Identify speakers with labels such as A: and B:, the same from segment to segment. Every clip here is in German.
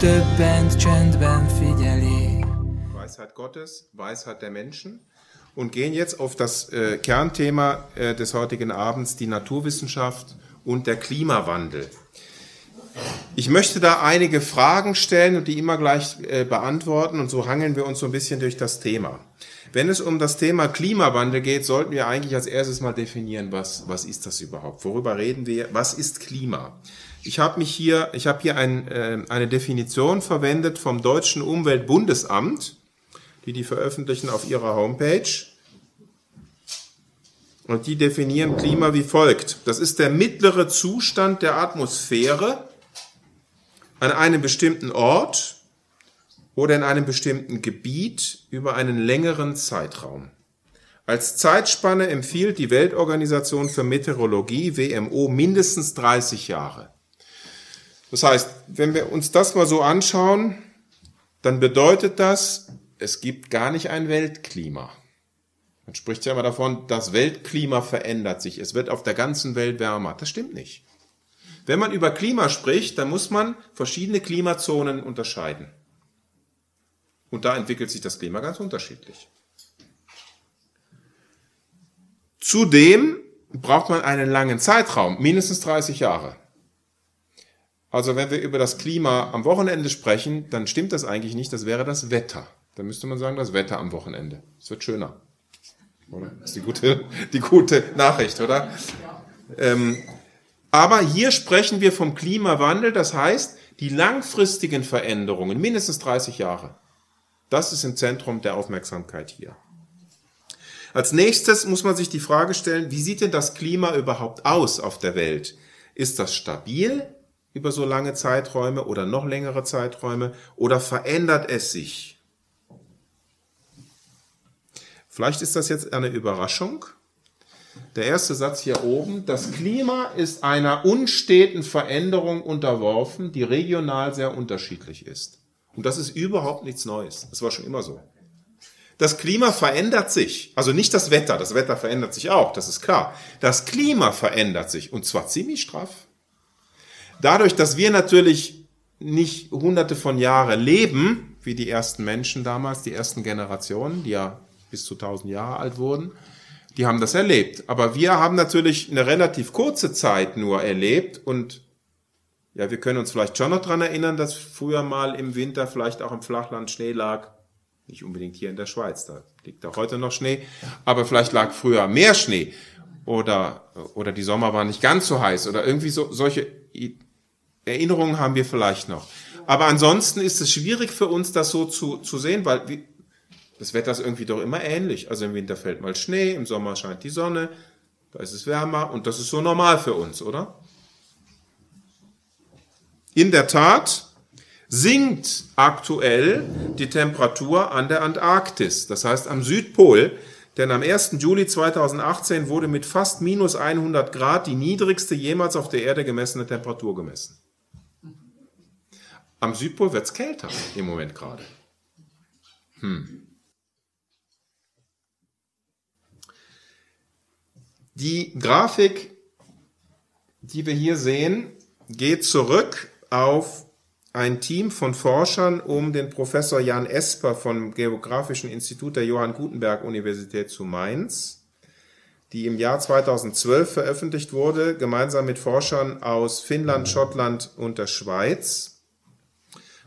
A: Döbbent csendben figyeli.
B: Weisheit Gottes, Weisheit der Menschen und gehen jetzt auf das äh, Kernthema äh, des heutigen Abends, die Naturwissenschaft und der Klimawandel. Ich möchte da einige Fragen stellen und die immer gleich äh, beantworten und so hangeln wir uns so ein bisschen durch das Thema. Wenn es um das Thema Klimawandel geht, sollten wir eigentlich als erstes mal definieren, was, was ist das überhaupt? Worüber reden wir? Was ist Klima? Ich habe mich hier, ich habe hier ein, äh, eine Definition verwendet vom Deutschen Umweltbundesamt, die die veröffentlichen auf ihrer Homepage. Und die definieren Klima wie folgt. Das ist der mittlere Zustand der Atmosphäre an einem bestimmten Ort oder in einem bestimmten Gebiet über einen längeren Zeitraum. Als Zeitspanne empfiehlt die Weltorganisation für Meteorologie WMO mindestens 30 Jahre. Das heißt, wenn wir uns das mal so anschauen, dann bedeutet das, es gibt gar nicht ein Weltklima. Man spricht ja immer davon, das Weltklima verändert sich. Es wird auf der ganzen Welt wärmer. Das stimmt nicht. Wenn man über Klima spricht, dann muss man verschiedene Klimazonen unterscheiden. Und da entwickelt sich das Klima ganz unterschiedlich. Zudem braucht man einen langen Zeitraum, mindestens 30 Jahre. Also wenn wir über das Klima am Wochenende sprechen, dann stimmt das eigentlich nicht, das wäre das Wetter. Dann müsste man sagen, das Wetter am Wochenende. Es wird schöner. Oder? Das ist die gute, die gute Nachricht, oder? Ähm, aber hier sprechen wir vom Klimawandel, das heißt, die langfristigen Veränderungen, mindestens 30 Jahre. Das ist im Zentrum der Aufmerksamkeit hier. Als nächstes muss man sich die Frage stellen, wie sieht denn das Klima überhaupt aus auf der Welt? Ist das stabil über so lange Zeiträume oder noch längere Zeiträume oder verändert es sich? Vielleicht ist das jetzt eine Überraschung. Der erste Satz hier oben. Das Klima ist einer unsteten Veränderung unterworfen, die regional sehr unterschiedlich ist. Und das ist überhaupt nichts Neues. Das war schon immer so. Das Klima verändert sich. Also nicht das Wetter. Das Wetter verändert sich auch, das ist klar. Das Klima verändert sich und zwar ziemlich straff. Dadurch, dass wir natürlich nicht hunderte von Jahren leben, wie die ersten Menschen damals, die ersten Generationen, die ja bis zu 1000 Jahre alt wurden, die haben das erlebt. Aber wir haben natürlich eine relativ kurze Zeit nur erlebt und ja, wir können uns vielleicht schon noch dran erinnern, dass früher mal im Winter vielleicht auch im Flachland Schnee lag. Nicht unbedingt hier in der Schweiz, da liegt auch heute noch Schnee, aber vielleicht lag früher mehr Schnee oder, oder die Sommer waren nicht ganz so heiß oder irgendwie so, solche Erinnerungen haben wir vielleicht noch. Aber ansonsten ist es schwierig für uns, das so zu, zu sehen, weil das Wetter ist irgendwie doch immer ähnlich. Also im Winter fällt mal Schnee, im Sommer scheint die Sonne, da ist es wärmer und das ist so normal für uns, oder? In der Tat sinkt aktuell die Temperatur an der Antarktis, das heißt am Südpol, denn am 1. Juli 2018 wurde mit fast minus 100 Grad die niedrigste jemals auf der Erde gemessene Temperatur gemessen. Am Südpol wird es kälter im Moment gerade. Hm. Die Grafik, die wir hier sehen, geht zurück auf ein Team von Forschern um den Professor Jan Esper vom Geografischen Institut der Johann Gutenberg Universität zu Mainz, die im Jahr 2012 veröffentlicht wurde, gemeinsam mit Forschern aus Finnland, Schottland und der Schweiz.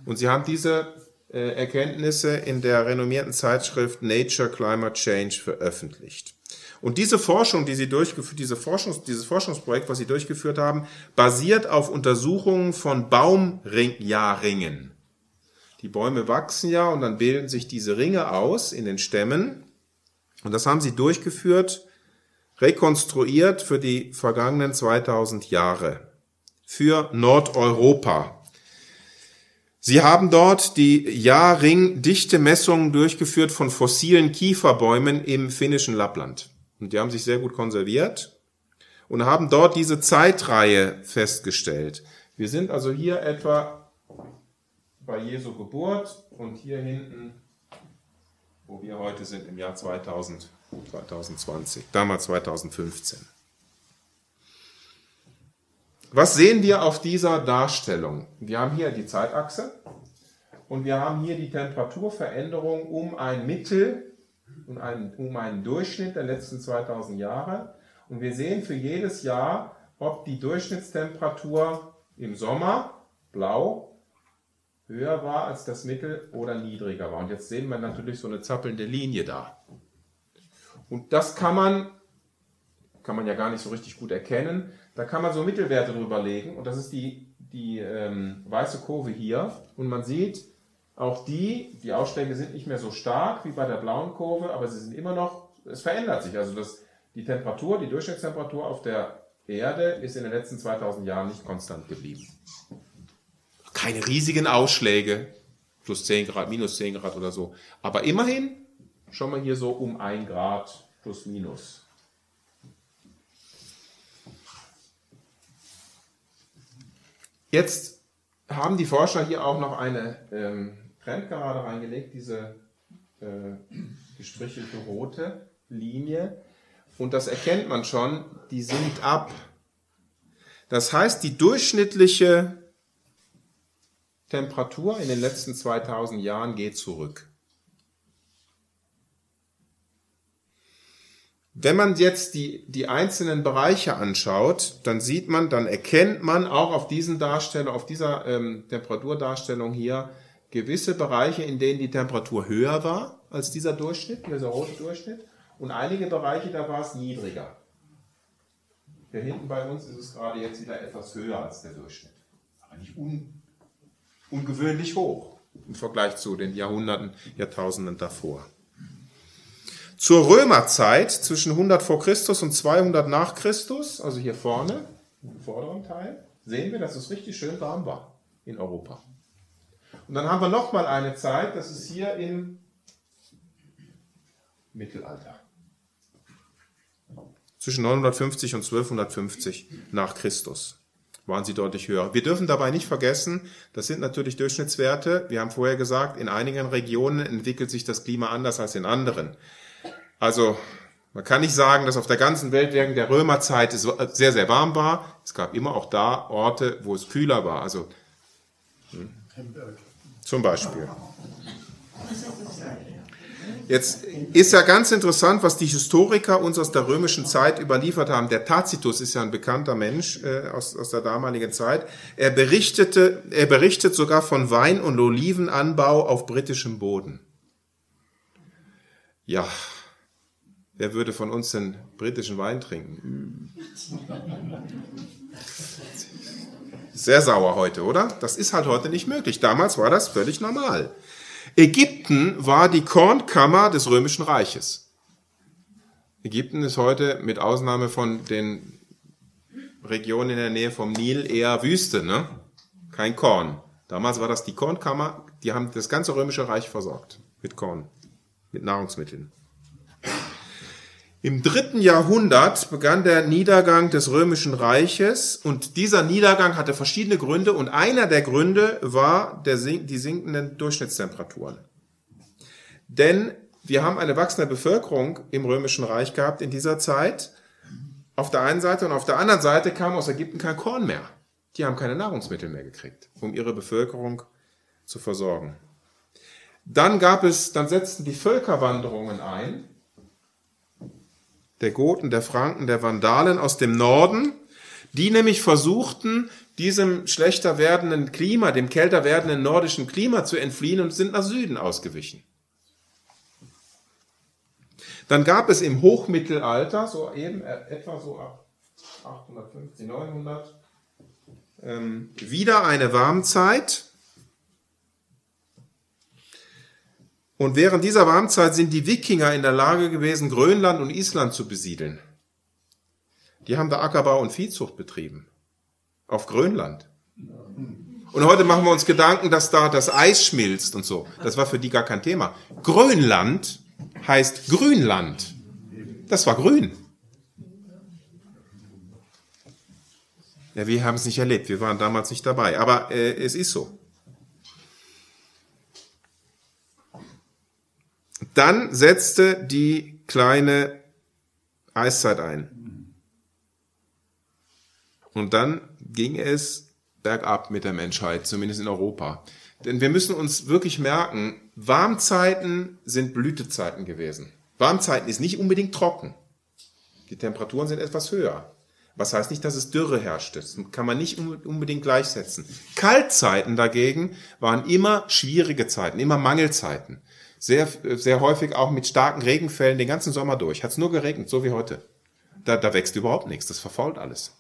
B: Und sie haben diese äh, Erkenntnisse in der renommierten Zeitschrift Nature Climate Change veröffentlicht. Und diese Forschung, die sie durchgeführt, diese Forschungs, dieses Forschungsprojekt, was sie durchgeführt haben, basiert auf Untersuchungen von Baumjahrringen. Die Bäume wachsen ja und dann bilden sich diese Ringe aus in den Stämmen. Und das haben sie durchgeführt, rekonstruiert für die vergangenen 2000 Jahre. Für Nordeuropa. Sie haben dort die Jahrring-Dichte-Messungen durchgeführt von fossilen Kieferbäumen im finnischen Lappland. Und die haben sich sehr gut konserviert und haben dort diese Zeitreihe festgestellt. Wir sind also hier etwa bei Jesu Geburt und hier hinten, wo wir heute sind, im Jahr 2000, 2020, damals 2015. was sehen wir auf dieser Darstellung? Wir haben hier die Zeitachse und wir haben hier die Temperaturveränderung um ein Mittel und ein, um einen Durchschnitt der letzten 2000 Jahre. Und wir sehen für jedes Jahr, ob die Durchschnittstemperatur im Sommer, blau, höher war als das Mittel oder niedriger war. Und jetzt sehen wir natürlich so eine zappelnde Linie da. Und das kann man, kann man ja gar nicht so richtig gut erkennen. Da kann man so Mittelwerte drüber legen. Und das ist die, die ähm, weiße Kurve hier. Und man sieht, auch die, die Ausschläge sind nicht mehr so stark wie bei der blauen Kurve, aber sie sind immer noch, es verändert sich. Also das, die Temperatur, die Durchschnittstemperatur auf der Erde ist in den letzten 2000 Jahren nicht konstant geblieben keine riesigen Ausschläge, plus 10 Grad, minus 10 Grad oder so. Aber immerhin schon mal hier so um 1 Grad plus minus. Jetzt haben die Forscher hier auch noch eine ähm, Trendgerade reingelegt, diese äh, gestrichelte rote Linie. Und das erkennt man schon, die sinkt ab. Das heißt, die durchschnittliche Temperatur in den letzten 2000 Jahren geht zurück. Wenn man jetzt die, die einzelnen Bereiche anschaut, dann sieht man, dann erkennt man auch auf diesen Darstellung, auf dieser ähm, Temperaturdarstellung hier gewisse Bereiche, in denen die Temperatur höher war als dieser Durchschnitt, dieser rote Durchschnitt, und einige Bereiche, da war es niedriger. Hier hinten bei uns ist es gerade jetzt wieder etwas höher als der Durchschnitt. Aber nicht un ungewöhnlich hoch im Vergleich zu den Jahrhunderten, Jahrtausenden davor. Zur Römerzeit zwischen 100 vor Christus und 200 nach Christus, also hier vorne, im vorderen Teil, sehen wir, dass es richtig schön warm war in Europa. Und dann haben wir nochmal eine Zeit, das ist hier im Mittelalter. Zwischen 950 und 1250 nach Christus waren sie deutlich höher. Wir dürfen dabei nicht vergessen, das sind natürlich Durchschnittswerte. Wir haben vorher gesagt, in einigen Regionen entwickelt sich das Klima anders als in anderen. Also man kann nicht sagen, dass auf der ganzen Welt während der Römerzeit es sehr, sehr warm war. Es gab immer auch da Orte, wo es kühler war. Also hm, zum Beispiel. Jetzt ist ja ganz interessant, was die Historiker uns aus der römischen Zeit überliefert haben. Der Tacitus ist ja ein bekannter Mensch äh, aus, aus der damaligen Zeit. Er berichtete, er berichtet sogar von Wein- und Olivenanbau auf britischem Boden. Ja, wer würde von uns den britischen Wein trinken? Sehr sauer heute, oder? Das ist halt heute nicht möglich. Damals war das völlig normal. Ägypten war die Kornkammer des Römischen Reiches. Ägypten ist heute mit Ausnahme von den Regionen in der Nähe vom Nil eher Wüste, ne? Kein Korn. Damals war das die Kornkammer, die haben das ganze Römische Reich versorgt mit Korn, mit Nahrungsmitteln. Im dritten Jahrhundert begann der Niedergang des römischen Reiches und dieser Niedergang hatte verschiedene Gründe und einer der Gründe war der, die sinkenden Durchschnittstemperaturen. Denn wir haben eine wachsende Bevölkerung im römischen Reich gehabt in dieser Zeit. Auf der einen Seite und auf der anderen Seite kam aus Ägypten kein Korn mehr. Die haben keine Nahrungsmittel mehr gekriegt, um ihre Bevölkerung zu versorgen. Dann gab es, dann setzten die Völkerwanderungen ein der Goten, der Franken, der Vandalen aus dem Norden, die nämlich versuchten, diesem schlechter werdenden Klima, dem kälter werdenden nordischen Klima zu entfliehen und sind nach Süden ausgewichen. Dann gab es im Hochmittelalter, so eben äh, etwa so ab 850, 900, ähm, wieder eine Warmzeit, Und während dieser Warmzeit sind die Wikinger in der Lage gewesen, Grönland und Island zu besiedeln. Die haben da Ackerbau und Viehzucht betrieben. Auf Grönland. Und heute machen wir uns Gedanken, dass da das Eis schmilzt und so. Das war für die gar kein Thema. Grönland heißt Grünland. Das war grün. Ja, wir haben es nicht erlebt. Wir waren damals nicht dabei. Aber äh, es ist so. Dann setzte die kleine Eiszeit ein. Und dann ging es bergab mit der Menschheit, zumindest in Europa. Denn wir müssen uns wirklich merken, Warmzeiten sind Blütezeiten gewesen. Warmzeiten ist nicht unbedingt trocken. Die Temperaturen sind etwas höher. Was heißt nicht, dass es Dürre herrscht. Das kann man nicht unbedingt gleichsetzen. Kaltzeiten dagegen waren immer schwierige Zeiten, immer Mangelzeiten. Sehr, sehr häufig auch mit starken Regenfällen den ganzen Sommer durch. Hat es nur geregnet, so wie heute. Da, da wächst überhaupt nichts, das verfault alles.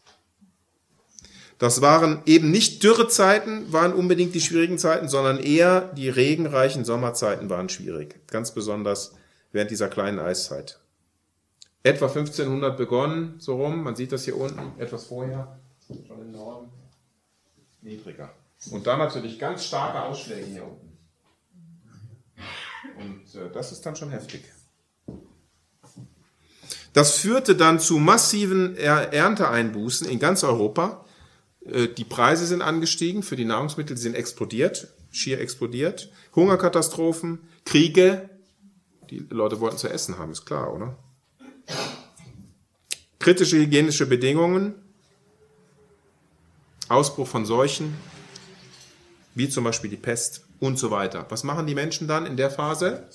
B: Das waren eben nicht Dürrezeiten, waren unbedingt die schwierigen Zeiten, sondern eher die regenreichen Sommerzeiten waren schwierig. Ganz besonders während dieser kleinen Eiszeit. Etwa 1500 begonnen, so rum. Man sieht das hier unten, etwas vorher, schon im Norden. Niedriger. Und dann natürlich ganz starke Ausschläge hier unten. Und äh, das ist dann schon heftig. Das führte dann zu massiven Ernteeinbußen in ganz Europa. Äh, die Preise sind angestiegen für die Nahrungsmittel, die sind explodiert, schier explodiert. Hungerkatastrophen, Kriege. Die Leute wollten zu essen haben, ist klar, oder? Kritische hygienische Bedingungen, Ausbruch von Seuchen, wie zum Beispiel die Pest und so weiter. Was machen die Menschen dann in der Phase?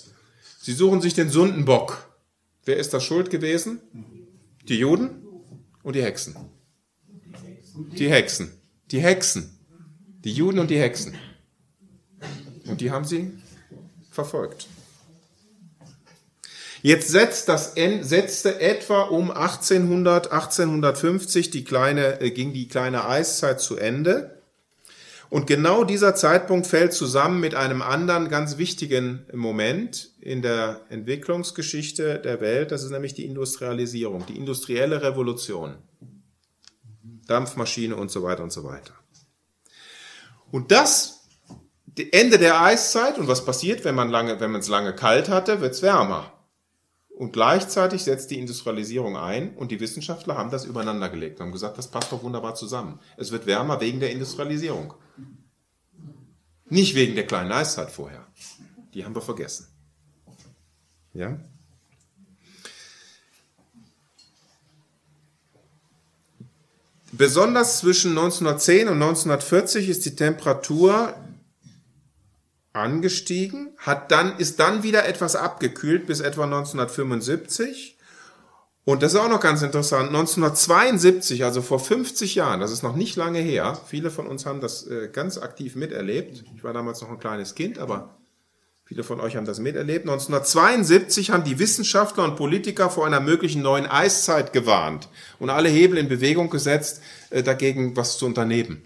B: Sie suchen sich den Sündenbock. Wer ist da schuld gewesen? Die Juden und die Hexen. Die Hexen. Die Hexen. Die Juden und die Hexen. Und die haben sie verfolgt. Jetzt setzt das, setzte etwa um 1800, 1850 die kleine, äh, ging die kleine Eiszeit zu Ende. Und genau dieser Zeitpunkt fällt zusammen mit einem anderen ganz wichtigen Moment in der Entwicklungsgeschichte der Welt. Das ist nämlich die Industrialisierung, die industrielle Revolution. Dampfmaschine und so weiter und so weiter. Und das Ende der Eiszeit und was passiert, wenn man lange, wenn man es lange kalt hatte, wird es wärmer. Und gleichzeitig setzt die Industrialisierung ein und die Wissenschaftler haben das übereinander gelegt und haben gesagt, das passt doch wunderbar zusammen. Es wird wärmer wegen der Industrialisierung. Nicht wegen der kleinen Eiszeit vorher. Die haben wir vergessen. Ja? Besonders zwischen 1910 und 1940 ist die Temperatur angestiegen, hat dann, ist dann wieder etwas abgekühlt bis etwa 1975. Und das ist auch noch ganz interessant. 1972, also vor 50 Jahren, das ist noch nicht lange her. Viele von uns haben das äh, ganz aktiv miterlebt. Ich war damals noch ein kleines Kind, aber Viele von euch haben das miterlebt. 1972 haben die Wissenschaftler und Politiker vor einer möglichen neuen Eiszeit gewarnt und alle Hebel in Bewegung gesetzt, äh, dagegen was zu unternehmen.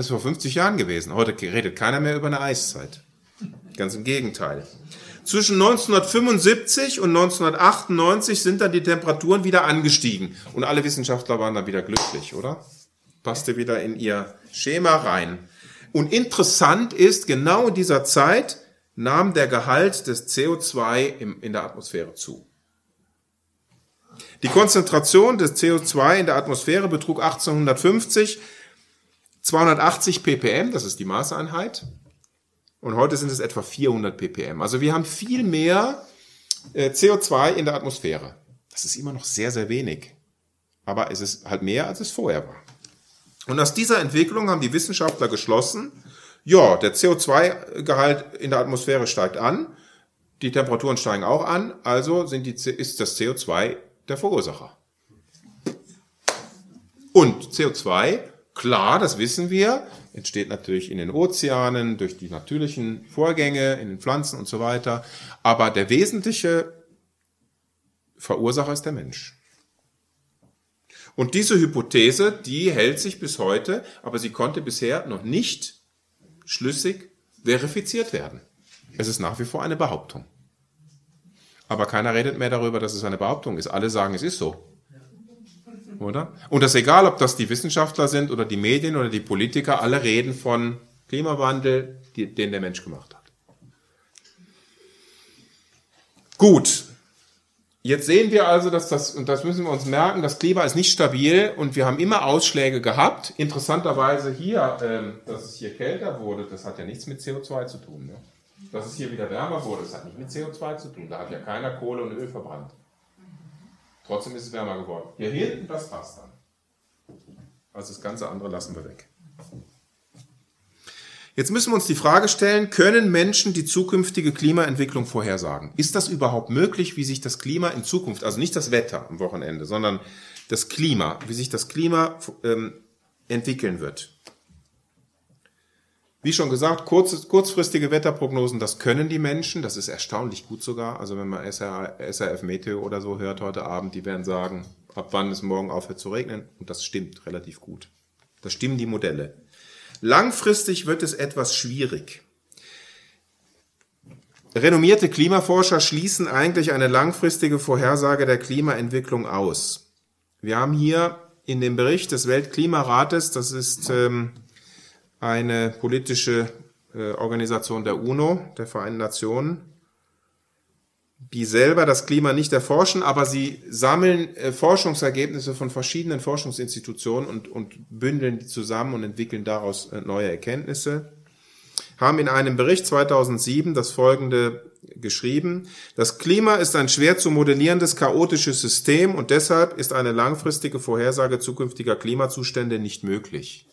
B: Das ist vor 50 Jahren gewesen. Heute redet keiner mehr über eine Eiszeit. Ganz im Gegenteil. Zwischen 1975 und 1998 sind dann die Temperaturen wieder angestiegen und alle Wissenschaftler waren dann wieder glücklich, oder? Passte wieder in ihr Schema rein. Und interessant ist, genau in dieser Zeit nahm der Gehalt des CO2 in der Atmosphäre zu. Die Konzentration des CO2 in der Atmosphäre betrug 1850 280 ppm, das ist die Maßeinheit. Und heute sind es etwa 400 ppm. Also wir haben viel mehr äh, CO2 in der Atmosphäre. Das ist immer noch sehr, sehr wenig. Aber es ist halt mehr, als es vorher war. Und aus dieser Entwicklung haben die Wissenschaftler geschlossen, ja, der CO2-Gehalt in der Atmosphäre steigt an, die Temperaturen steigen auch an, also sind die, ist das CO2 der Verursacher. Und CO2, klar, das wissen wir, entsteht natürlich in den Ozeanen durch die natürlichen Vorgänge, in den Pflanzen und so weiter. Aber der wesentliche Verursacher ist der Mensch. Und diese Hypothese, die hält sich bis heute, aber sie konnte bisher noch nicht schlüssig verifiziert werden. Es ist nach wie vor eine Behauptung. Aber keiner redet mehr darüber, dass es eine Behauptung ist. Alle sagen, es ist so. Oder? Und das ist egal, ob das die Wissenschaftler sind oder die Medien oder die Politiker, alle reden von Klimawandel, den der Mensch gemacht hat. Gut, Jetzt sehen wir also, dass das, und das müssen wir uns merken, das Klima ist nicht stabil und wir haben immer Ausschläge gehabt. Interessanterweise hier, ähm, dass es hier kälter wurde, das hat ja nichts mit CO2 zu tun. Ne? Dass es hier wieder wärmer wurde, das hat nicht mit CO2 zu tun. Da hat ja keiner Kohle und Öl verbrannt. Trotzdem ist es wärmer geworden. Hier hinten, das passt dann. Also das ganze andere lassen wir weg. Jetzt müssen wir uns die Frage stellen, können Menschen die zukünftige Klimaentwicklung vorhersagen? Ist das überhaupt möglich, wie sich das Klima in Zukunft, also nicht das Wetter am Wochenende, sondern das Klima, wie sich das Klima ähm, entwickeln wird? Wie schon gesagt, kurz, kurzfristige Wetterprognosen, das können die Menschen, das ist erstaunlich gut sogar. Also wenn man SRF Meteo oder so hört heute Abend, die werden sagen, ab wann es morgen aufhört zu regnen. Und das stimmt relativ gut. Das stimmen die Modelle. Langfristig wird es etwas schwierig. Renommierte Klimaforscher schließen eigentlich eine langfristige Vorhersage der Klimaentwicklung aus. Wir haben hier in dem Bericht des Weltklimarates, das ist ähm, eine politische äh, Organisation der UNO, der Vereinten Nationen, die selber das Klima nicht erforschen, aber sie sammeln äh, Forschungsergebnisse von verschiedenen Forschungsinstitutionen und, und bündeln die zusammen und entwickeln daraus äh, neue Erkenntnisse. Haben in einem Bericht 2007 das folgende geschrieben. Das Klima ist ein schwer zu modellierendes chaotisches System und deshalb ist eine langfristige Vorhersage zukünftiger Klimazustände nicht möglich.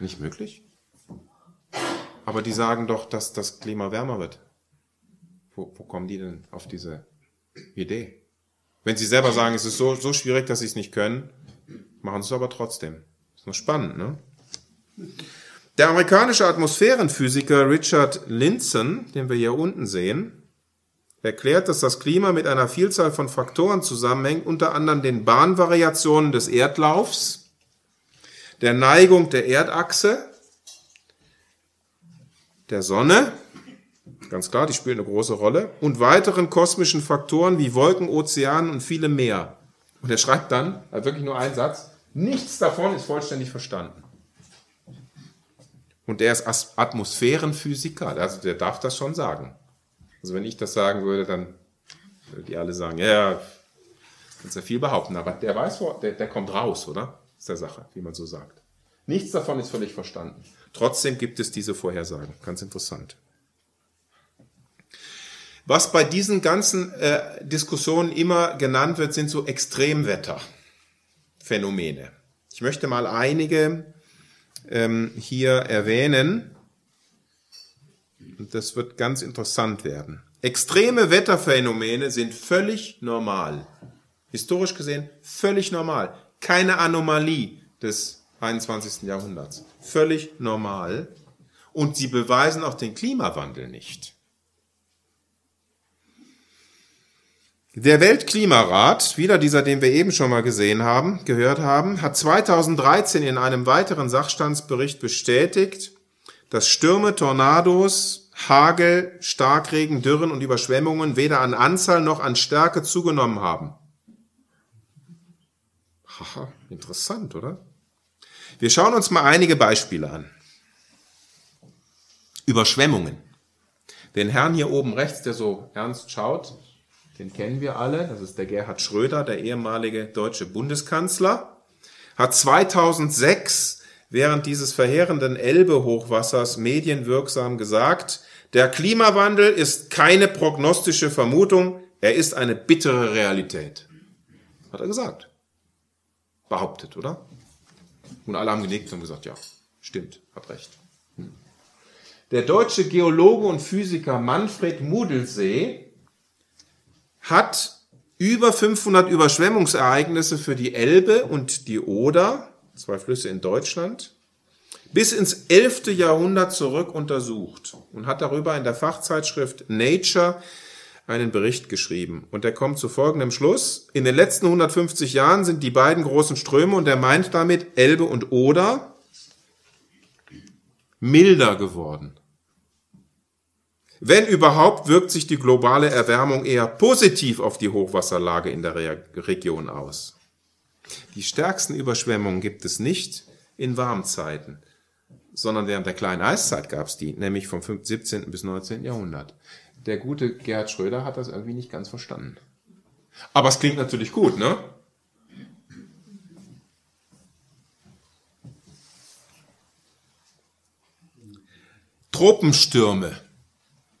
B: Nicht möglich? Aber die sagen doch, dass das Klima wärmer wird. Wo, wo kommen die denn auf diese Idee? Wenn sie selber sagen, es ist so, so schwierig, dass sie es nicht können, machen sie es aber trotzdem. Ist noch spannend, ne? Der amerikanische Atmosphärenphysiker Richard Lindzen, den wir hier unten sehen, erklärt, dass das Klima mit einer Vielzahl von Faktoren zusammenhängt, unter anderem den Bahnvariationen des Erdlaufs, der Neigung der Erdachse, der Sonne, ganz klar, die spielen eine große Rolle, und weiteren kosmischen Faktoren wie Wolken, Ozeanen und viele mehr. Und er schreibt dann, wirklich nur einen Satz, nichts davon ist vollständig verstanden. Und er ist Atmosphärenphysiker, also der darf das schon sagen. Also wenn ich das sagen würde, dann würden die alle sagen, ja, kannst ja viel behaupten, aber der weiß, der, der kommt raus, oder? ist der Sache, wie man so sagt. Nichts davon ist völlig verstanden. Trotzdem gibt es diese Vorhersagen. Ganz interessant. Was bei diesen ganzen äh, Diskussionen immer genannt wird, sind so Extremwetterphänomene. Ich möchte mal einige ähm, hier erwähnen. Und das wird ganz interessant werden. Extreme Wetterphänomene sind völlig normal. Historisch gesehen völlig normal keine Anomalie des 21. Jahrhunderts. Völlig normal. Und sie beweisen auch den Klimawandel nicht. Der Weltklimarat, wieder dieser, den wir eben schon mal gesehen haben, gehört haben, hat 2013 in einem weiteren Sachstandsbericht bestätigt, dass Stürme, Tornados, Hagel, Starkregen, Dürren und Überschwemmungen weder an Anzahl noch an Stärke zugenommen haben. Haha, interessant, oder? Wir schauen uns mal einige Beispiele an. Überschwemmungen. Den Herrn hier oben rechts, der so ernst schaut, den kennen wir alle. Das ist der Gerhard Schröder, der ehemalige deutsche Bundeskanzler. Hat 2006 während dieses verheerenden Elbe-Hochwassers medienwirksam gesagt, der Klimawandel ist keine prognostische Vermutung, er ist eine bittere Realität. Hat er gesagt behauptet, oder? Und alle haben genickt und gesagt, ja, stimmt, hat recht. Der deutsche Geologe und Physiker Manfred Mudelsee hat über 500 Überschwemmungsereignisse für die Elbe und die Oder, zwei Flüsse in Deutschland, bis ins 11. Jahrhundert zurück untersucht und hat darüber in der Fachzeitschrift Nature einen Bericht geschrieben. Und er kommt zu folgendem Schluss. In den letzten 150 Jahren sind die beiden großen Ströme, und er meint damit Elbe und Oder, milder geworden. Wenn überhaupt, wirkt sich die globale Erwärmung eher positiv auf die Hochwasserlage in der Re Region aus. Die stärksten Überschwemmungen gibt es nicht in Warmzeiten, sondern während der kleinen Eiszeit gab es die, nämlich vom 17. bis 19. Jahrhundert der gute Gerhard Schröder hat das irgendwie nicht ganz verstanden. Aber es klingt natürlich gut, ne? Tropenstürme.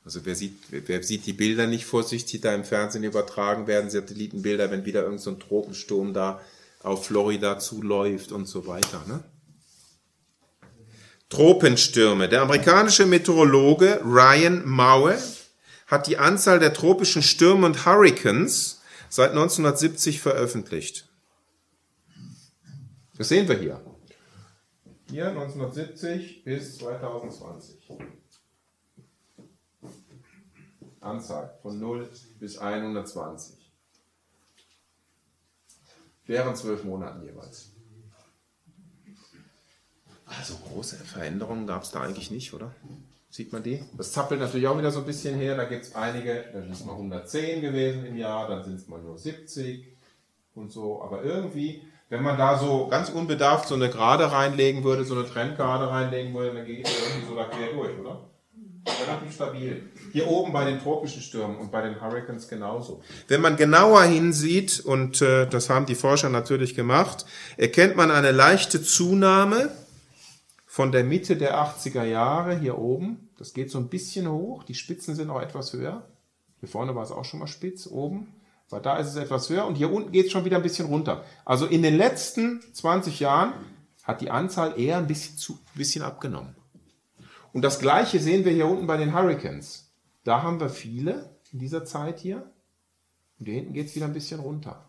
B: Also wer sieht, wer sieht die Bilder nicht vorsichtig, die da im Fernsehen übertragen werden, Satellitenbilder, wenn wieder irgendein so Tropensturm da auf Florida zuläuft und so weiter. Ne? Tropenstürme. Der amerikanische Meteorologe Ryan Maue hat die Anzahl der tropischen Stürme und Hurricanes seit 1970 veröffentlicht. Das sehen wir hier. Hier 1970 bis 2020. Anzahl von 0 bis 120. Während zwölf Monaten jeweils. Also große Veränderungen gab es da eigentlich nicht, oder? Sieht man die? Das zappelt natürlich auch wieder so ein bisschen her. Da gibt es einige, da sind es mal 110 gewesen im Jahr, dann sind es mal nur 70 und so. Aber irgendwie, wenn man da so ganz unbedarft so eine Gerade reinlegen würde, so eine Trendgrade reinlegen würde, dann geht es irgendwie so da quer durch, oder? Relativ stabil. Hier oben bei den tropischen Stürmen und bei den Hurricanes genauso. Wenn man genauer hinsieht, und äh, das haben die Forscher natürlich gemacht, erkennt man eine leichte Zunahme von der Mitte der 80er Jahre hier oben. Das geht so ein bisschen hoch. Die Spitzen sind auch etwas höher. Hier vorne war es auch schon mal spitz, oben. Weil da ist es etwas höher und hier unten geht es schon wieder ein bisschen runter. Also in den letzten 20 Jahren hat die Anzahl eher ein bisschen, zu, ein bisschen abgenommen. Und das gleiche sehen wir hier unten bei den Hurricanes. Da haben wir viele in dieser Zeit hier. Und hier hinten geht es wieder ein bisschen runter.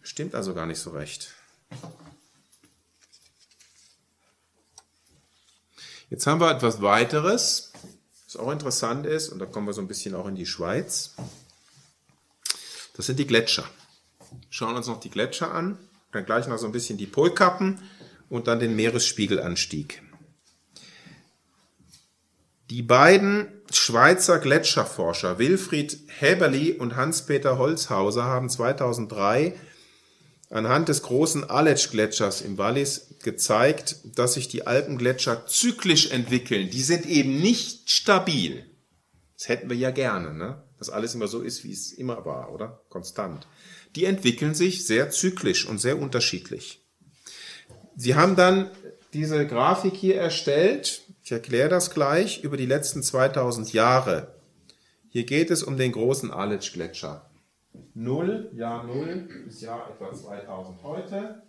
B: Stimmt also gar nicht so recht. Jetzt haben wir etwas weiteres, was auch interessant ist, und da kommen wir so ein bisschen auch in die Schweiz. Das sind die Gletscher. Schauen uns noch die Gletscher an, dann gleich noch so ein bisschen die Polkappen und dann den Meeresspiegelanstieg. Die beiden Schweizer Gletscherforscher Wilfried Häberli und Hans-Peter Holzhauser haben 2003 anhand des großen Aletsch-Gletschers im Wallis gezeigt, dass sich die Alpengletscher zyklisch entwickeln. Die sind eben nicht stabil. Das hätten wir ja gerne, ne? dass alles immer so ist, wie es immer war, oder? Konstant. Die entwickeln sich sehr zyklisch und sehr unterschiedlich. Sie haben dann diese Grafik hier erstellt. Ich erkläre das gleich über die letzten 2000 Jahre. Hier geht es um den großen Aletsch-Gletscher. 0, Jahr 0 bis Jahr etwa 2000 heute.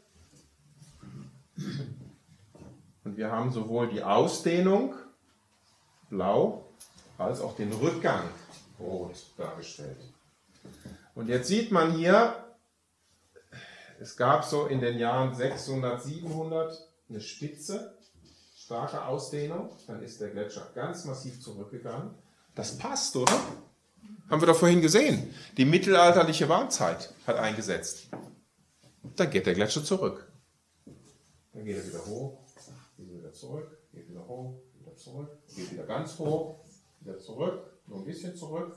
B: Und wir haben sowohl die Ausdehnung, blau, als auch den Rückgang, rot, dargestellt. Und jetzt sieht man hier, es gab so in den Jahren 600, 700 eine Spitze, starke Ausdehnung, dann ist der Gletscher ganz massiv zurückgegangen. Das passt, oder? Haben wir doch vorhin gesehen. Die mittelalterliche Warmzeit hat eingesetzt. Dann geht der Gletscher zurück. Dann geht er wieder hoch, geht wieder zurück, geht wieder hoch, wieder zurück, geht wieder ganz hoch, wieder zurück, nur ein bisschen zurück.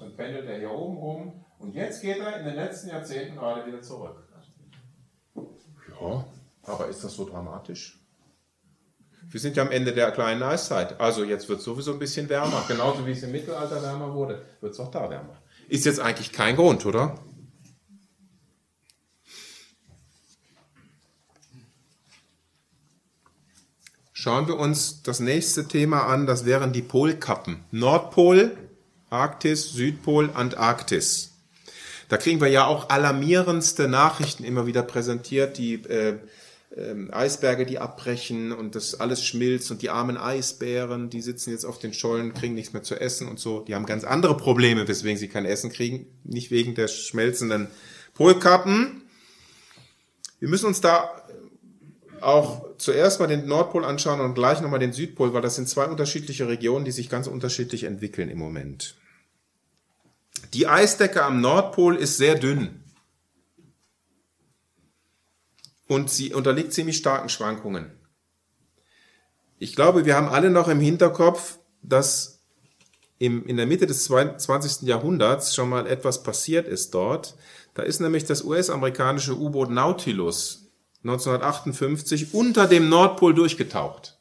B: Dann pendelt er hier oben rum. Und jetzt geht er in den letzten Jahrzehnten gerade wieder zurück. Ja, aber ist das so dramatisch? Wir sind ja am Ende der kleinen Eiszeit. Also jetzt wird es sowieso ein bisschen wärmer. Genauso wie es im Mittelalter wärmer wurde, wird es auch da wärmer. Ist jetzt eigentlich kein Grund, oder? Schauen wir uns das nächste Thema an, das wären die Polkappen. Nordpol, Arktis, Südpol, Antarktis. Da kriegen wir ja auch alarmierendste Nachrichten immer wieder präsentiert, die äh, ähm, Eisberge, die abbrechen und das alles schmilzt und die armen Eisbären, die sitzen jetzt auf den Schollen, kriegen nichts mehr zu essen und so. Die haben ganz andere Probleme, weswegen sie kein Essen kriegen, nicht wegen der schmelzenden Polkappen. Wir müssen uns da auch zuerst mal den Nordpol anschauen und gleich nochmal den Südpol, weil das sind zwei unterschiedliche Regionen, die sich ganz unterschiedlich entwickeln im Moment. Die Eisdecke am Nordpol ist sehr dünn und sie unterliegt ziemlich starken Schwankungen. Ich glaube, wir haben alle noch im Hinterkopf, dass im, in der Mitte des 20. Jahrhunderts schon mal etwas passiert ist dort. Da ist nämlich das US-amerikanische U-Boot Nautilus 1958 unter dem Nordpol durchgetaucht.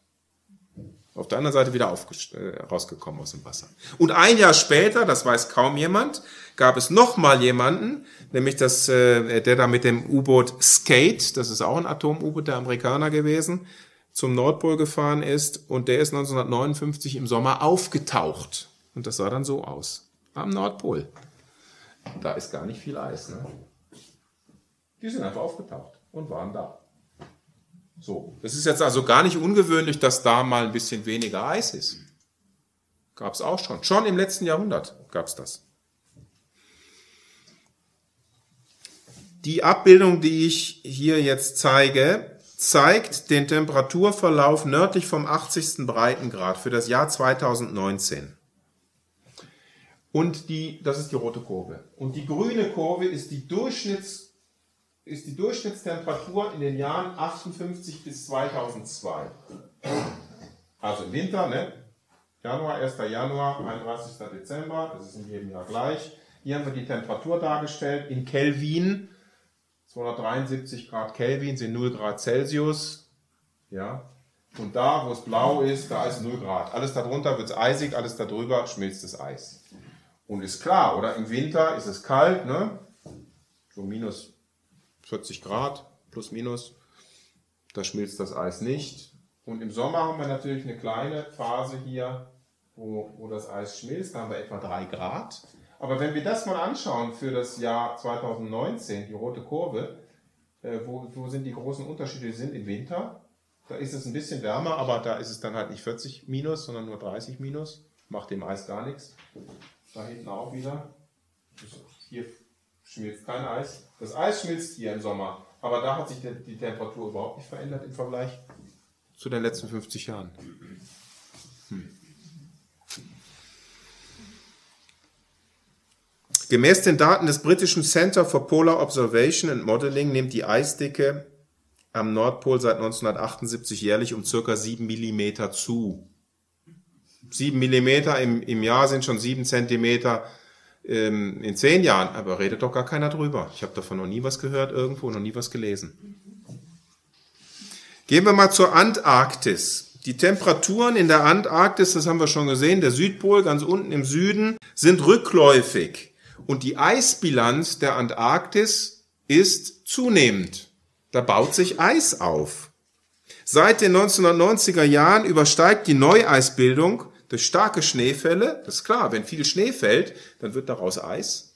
B: Auf der anderen Seite wieder äh, rausgekommen aus dem Wasser. Und ein Jahr später, das weiß kaum jemand, gab es noch mal jemanden, nämlich das, äh, der da mit dem U-Boot Skate, das ist auch ein Atom-U-Boot der Amerikaner gewesen, zum Nordpol gefahren ist und der ist 1959 im Sommer aufgetaucht. Und das sah dann so aus. Am Nordpol. Da ist gar nicht viel Eis. Ne? Die sind einfach aufgetaucht und waren da. So, es ist jetzt also gar nicht ungewöhnlich, dass da mal ein bisschen weniger Eis ist. Gab es auch schon. Schon im letzten Jahrhundert gab es das. Die Abbildung, die ich hier jetzt zeige, zeigt den Temperaturverlauf nördlich vom 80. Breitengrad für das Jahr 2019. Und die, das ist die rote Kurve. Und die grüne Kurve ist die, Durchschnitts, ist die Durchschnittstemperatur in den Jahren 58 bis 2002. Also im Winter, ne? Januar, 1. Januar, 31. Dezember, das ist in jedem Jahr gleich. Hier haben wir die Temperatur dargestellt in Kelvin. 273 Grad Kelvin sind 0 Grad Celsius. Ja. Und da, wo es blau ist, da ist 0 Grad. Alles darunter wird es eisig, alles darüber schmilzt das Eis. Und ist klar, oder? Im Winter ist es kalt, ne? So minus 40 Grad, plus minus. Da schmilzt das Eis nicht. Und im Sommer haben wir natürlich eine kleine Phase hier, wo, wo das Eis schmilzt. Da haben wir etwa 3 Grad. Aber wenn wir das mal anschauen für das Jahr 2019, die rote Kurve, äh, wo, wo sind die großen Unterschiede? Die sind im Winter. Da ist es ein bisschen wärmer, aber da ist es dann halt nicht 40 minus, sondern nur 30 minus. Macht dem Eis gar nichts. Da hinten auch wieder. Hier schmilzt kein Eis. Das Eis schmilzt hier im Sommer, aber da hat sich die Temperatur überhaupt nicht verändert im Vergleich zu den letzten 50 Jahren. Gemäß den Daten des britischen Center for Polar Observation and Modeling nimmt die Eisdicke am Nordpol seit 1978 jährlich um ca. 7 mm zu. 7 mm im, im Jahr sind schon 7 cm ähm, in 10 Jahren, aber redet doch gar keiner drüber. Ich habe davon noch nie was gehört irgendwo, noch nie was gelesen. Gehen wir mal zur Antarktis. Die Temperaturen in der Antarktis, das haben wir schon gesehen, der Südpol ganz unten im Süden, sind rückläufig. Und die Eisbilanz der Antarktis ist zunehmend. Da baut sich Eis auf. Seit den 1990er Jahren übersteigt die Neueisbildung durch starke Schneefälle, das ist klar, wenn viel Schnee fällt, dann wird daraus Eis.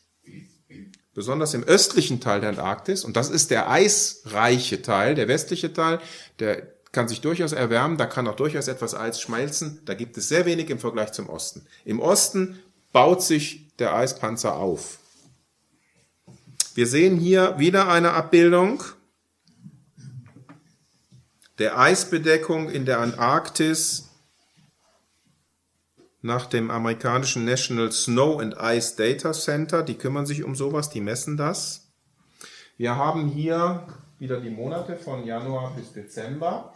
B: Besonders im östlichen Teil der Antarktis, und das ist der eisreiche Teil, der westliche Teil, der kann sich durchaus erwärmen, da kann auch durchaus etwas Eis schmelzen, da gibt es sehr wenig im Vergleich zum Osten. Im Osten baut sich der Eispanzer auf. Wir sehen hier wieder eine Abbildung der Eisbedeckung in der Antarktis nach dem amerikanischen National Snow and Ice Data Center. Die kümmern sich um sowas, die messen das. Wir haben hier wieder die Monate von Januar bis Dezember.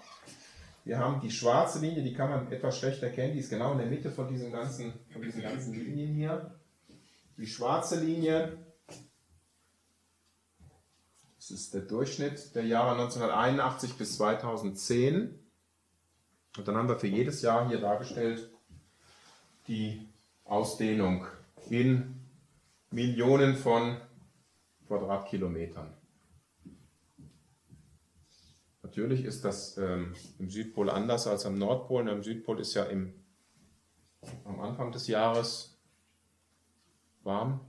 B: Wir haben die schwarze Linie, die kann man etwas schlecht erkennen, die ist genau in der Mitte von diesen ganzen, von diesen ganzen Linien hier. Die schwarze Linie, das ist der Durchschnitt der Jahre 1981 bis 2010. Und dann haben wir für jedes Jahr hier dargestellt die Ausdehnung in Millionen von Quadratkilometern. Natürlich ist das ähm, im Südpol anders als am Nordpol. Am Südpol ist ja im, am Anfang des Jahres warm.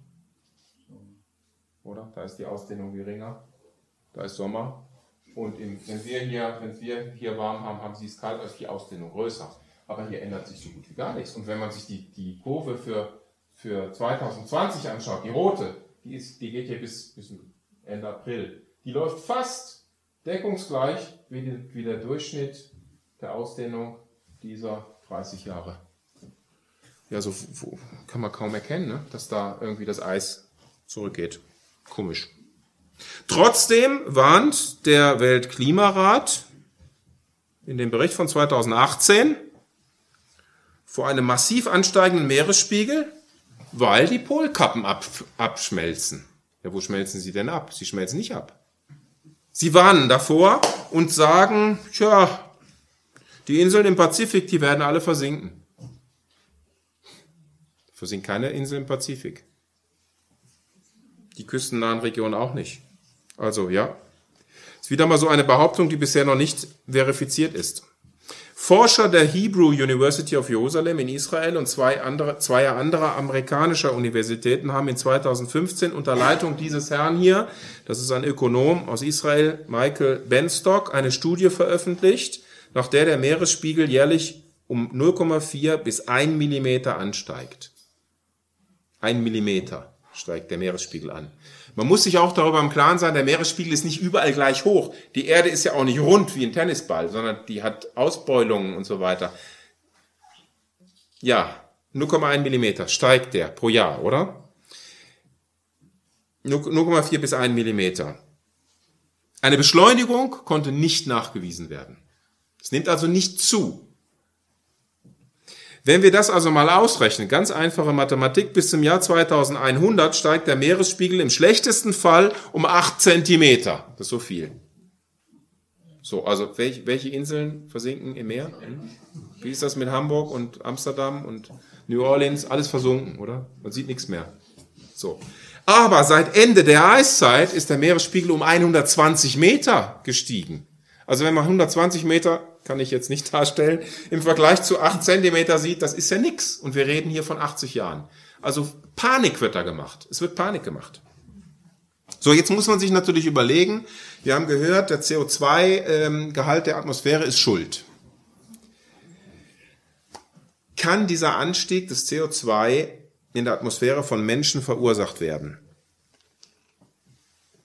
B: Oder? Da ist die Ausdehnung geringer. Da ist Sommer. Und im, wenn, wir hier, wenn wir hier warm haben, haben sie es kalt, als die Ausdehnung größer. Aber hier ändert sich so gut wie gar nichts. Und wenn man sich die, die Kurve für, für 2020 anschaut, die rote, die, ist, die geht hier bis, bis Ende April. Die läuft fast deckungsgleich wie, die, wie der Durchschnitt der Ausdehnung dieser 30 Jahre ja, so kann man kaum erkennen, ne? dass da irgendwie das Eis zurückgeht. Komisch. Trotzdem warnt der Weltklimarat in dem Bericht von 2018 vor einem massiv ansteigenden Meeresspiegel, weil die Polkappen ab, abschmelzen. Ja, wo schmelzen sie denn ab? Sie schmelzen nicht ab. Sie warnen davor und sagen, tja, die Inseln im Pazifik, die werden alle versinken. Sind keine Inseln im Pazifik. Die küstennahen Regionen auch nicht. Also ja, ist wieder mal so eine Behauptung, die bisher noch nicht verifiziert ist. Forscher der Hebrew University of Jerusalem in Israel und zwei andere, zweier anderer amerikanischer Universitäten haben in 2015 unter Leitung dieses Herrn hier, das ist ein Ökonom aus Israel, Michael Benstock, eine Studie veröffentlicht, nach der der Meeresspiegel jährlich um 0,4 bis 1 Millimeter ansteigt. Ein Millimeter steigt der Meeresspiegel an. Man muss sich auch darüber im Klaren sein, der Meeresspiegel ist nicht überall gleich hoch. Die Erde ist ja auch nicht rund wie ein Tennisball, sondern die hat Ausbeulungen und so weiter. Ja, 0,1 Millimeter steigt der pro Jahr, oder? 0,4 bis 1 Millimeter. Eine Beschleunigung konnte nicht nachgewiesen werden. Es nimmt also nicht zu. Wenn wir das also mal ausrechnen, ganz einfache Mathematik, bis zum Jahr 2100 steigt der Meeresspiegel im schlechtesten Fall um 8 Zentimeter. Das ist so viel. So, also welche, welche Inseln versinken im Meer? Wie ist das mit Hamburg und Amsterdam und New Orleans? Alles versunken, oder? Man sieht nichts mehr. So. Aber seit Ende der Eiszeit ist der Meeresspiegel um 120 Meter gestiegen. Also wenn man 120 Meter kann ich jetzt nicht darstellen, im Vergleich zu 8 Zentimeter sieht, das ist ja nix. Und wir reden hier von 80 Jahren. Also Panik wird da gemacht. Es wird Panik gemacht. So, jetzt muss man sich natürlich überlegen, wir haben gehört, der CO2-Gehalt ähm, der Atmosphäre ist schuld. Kann dieser Anstieg des CO2 in der Atmosphäre von Menschen verursacht werden?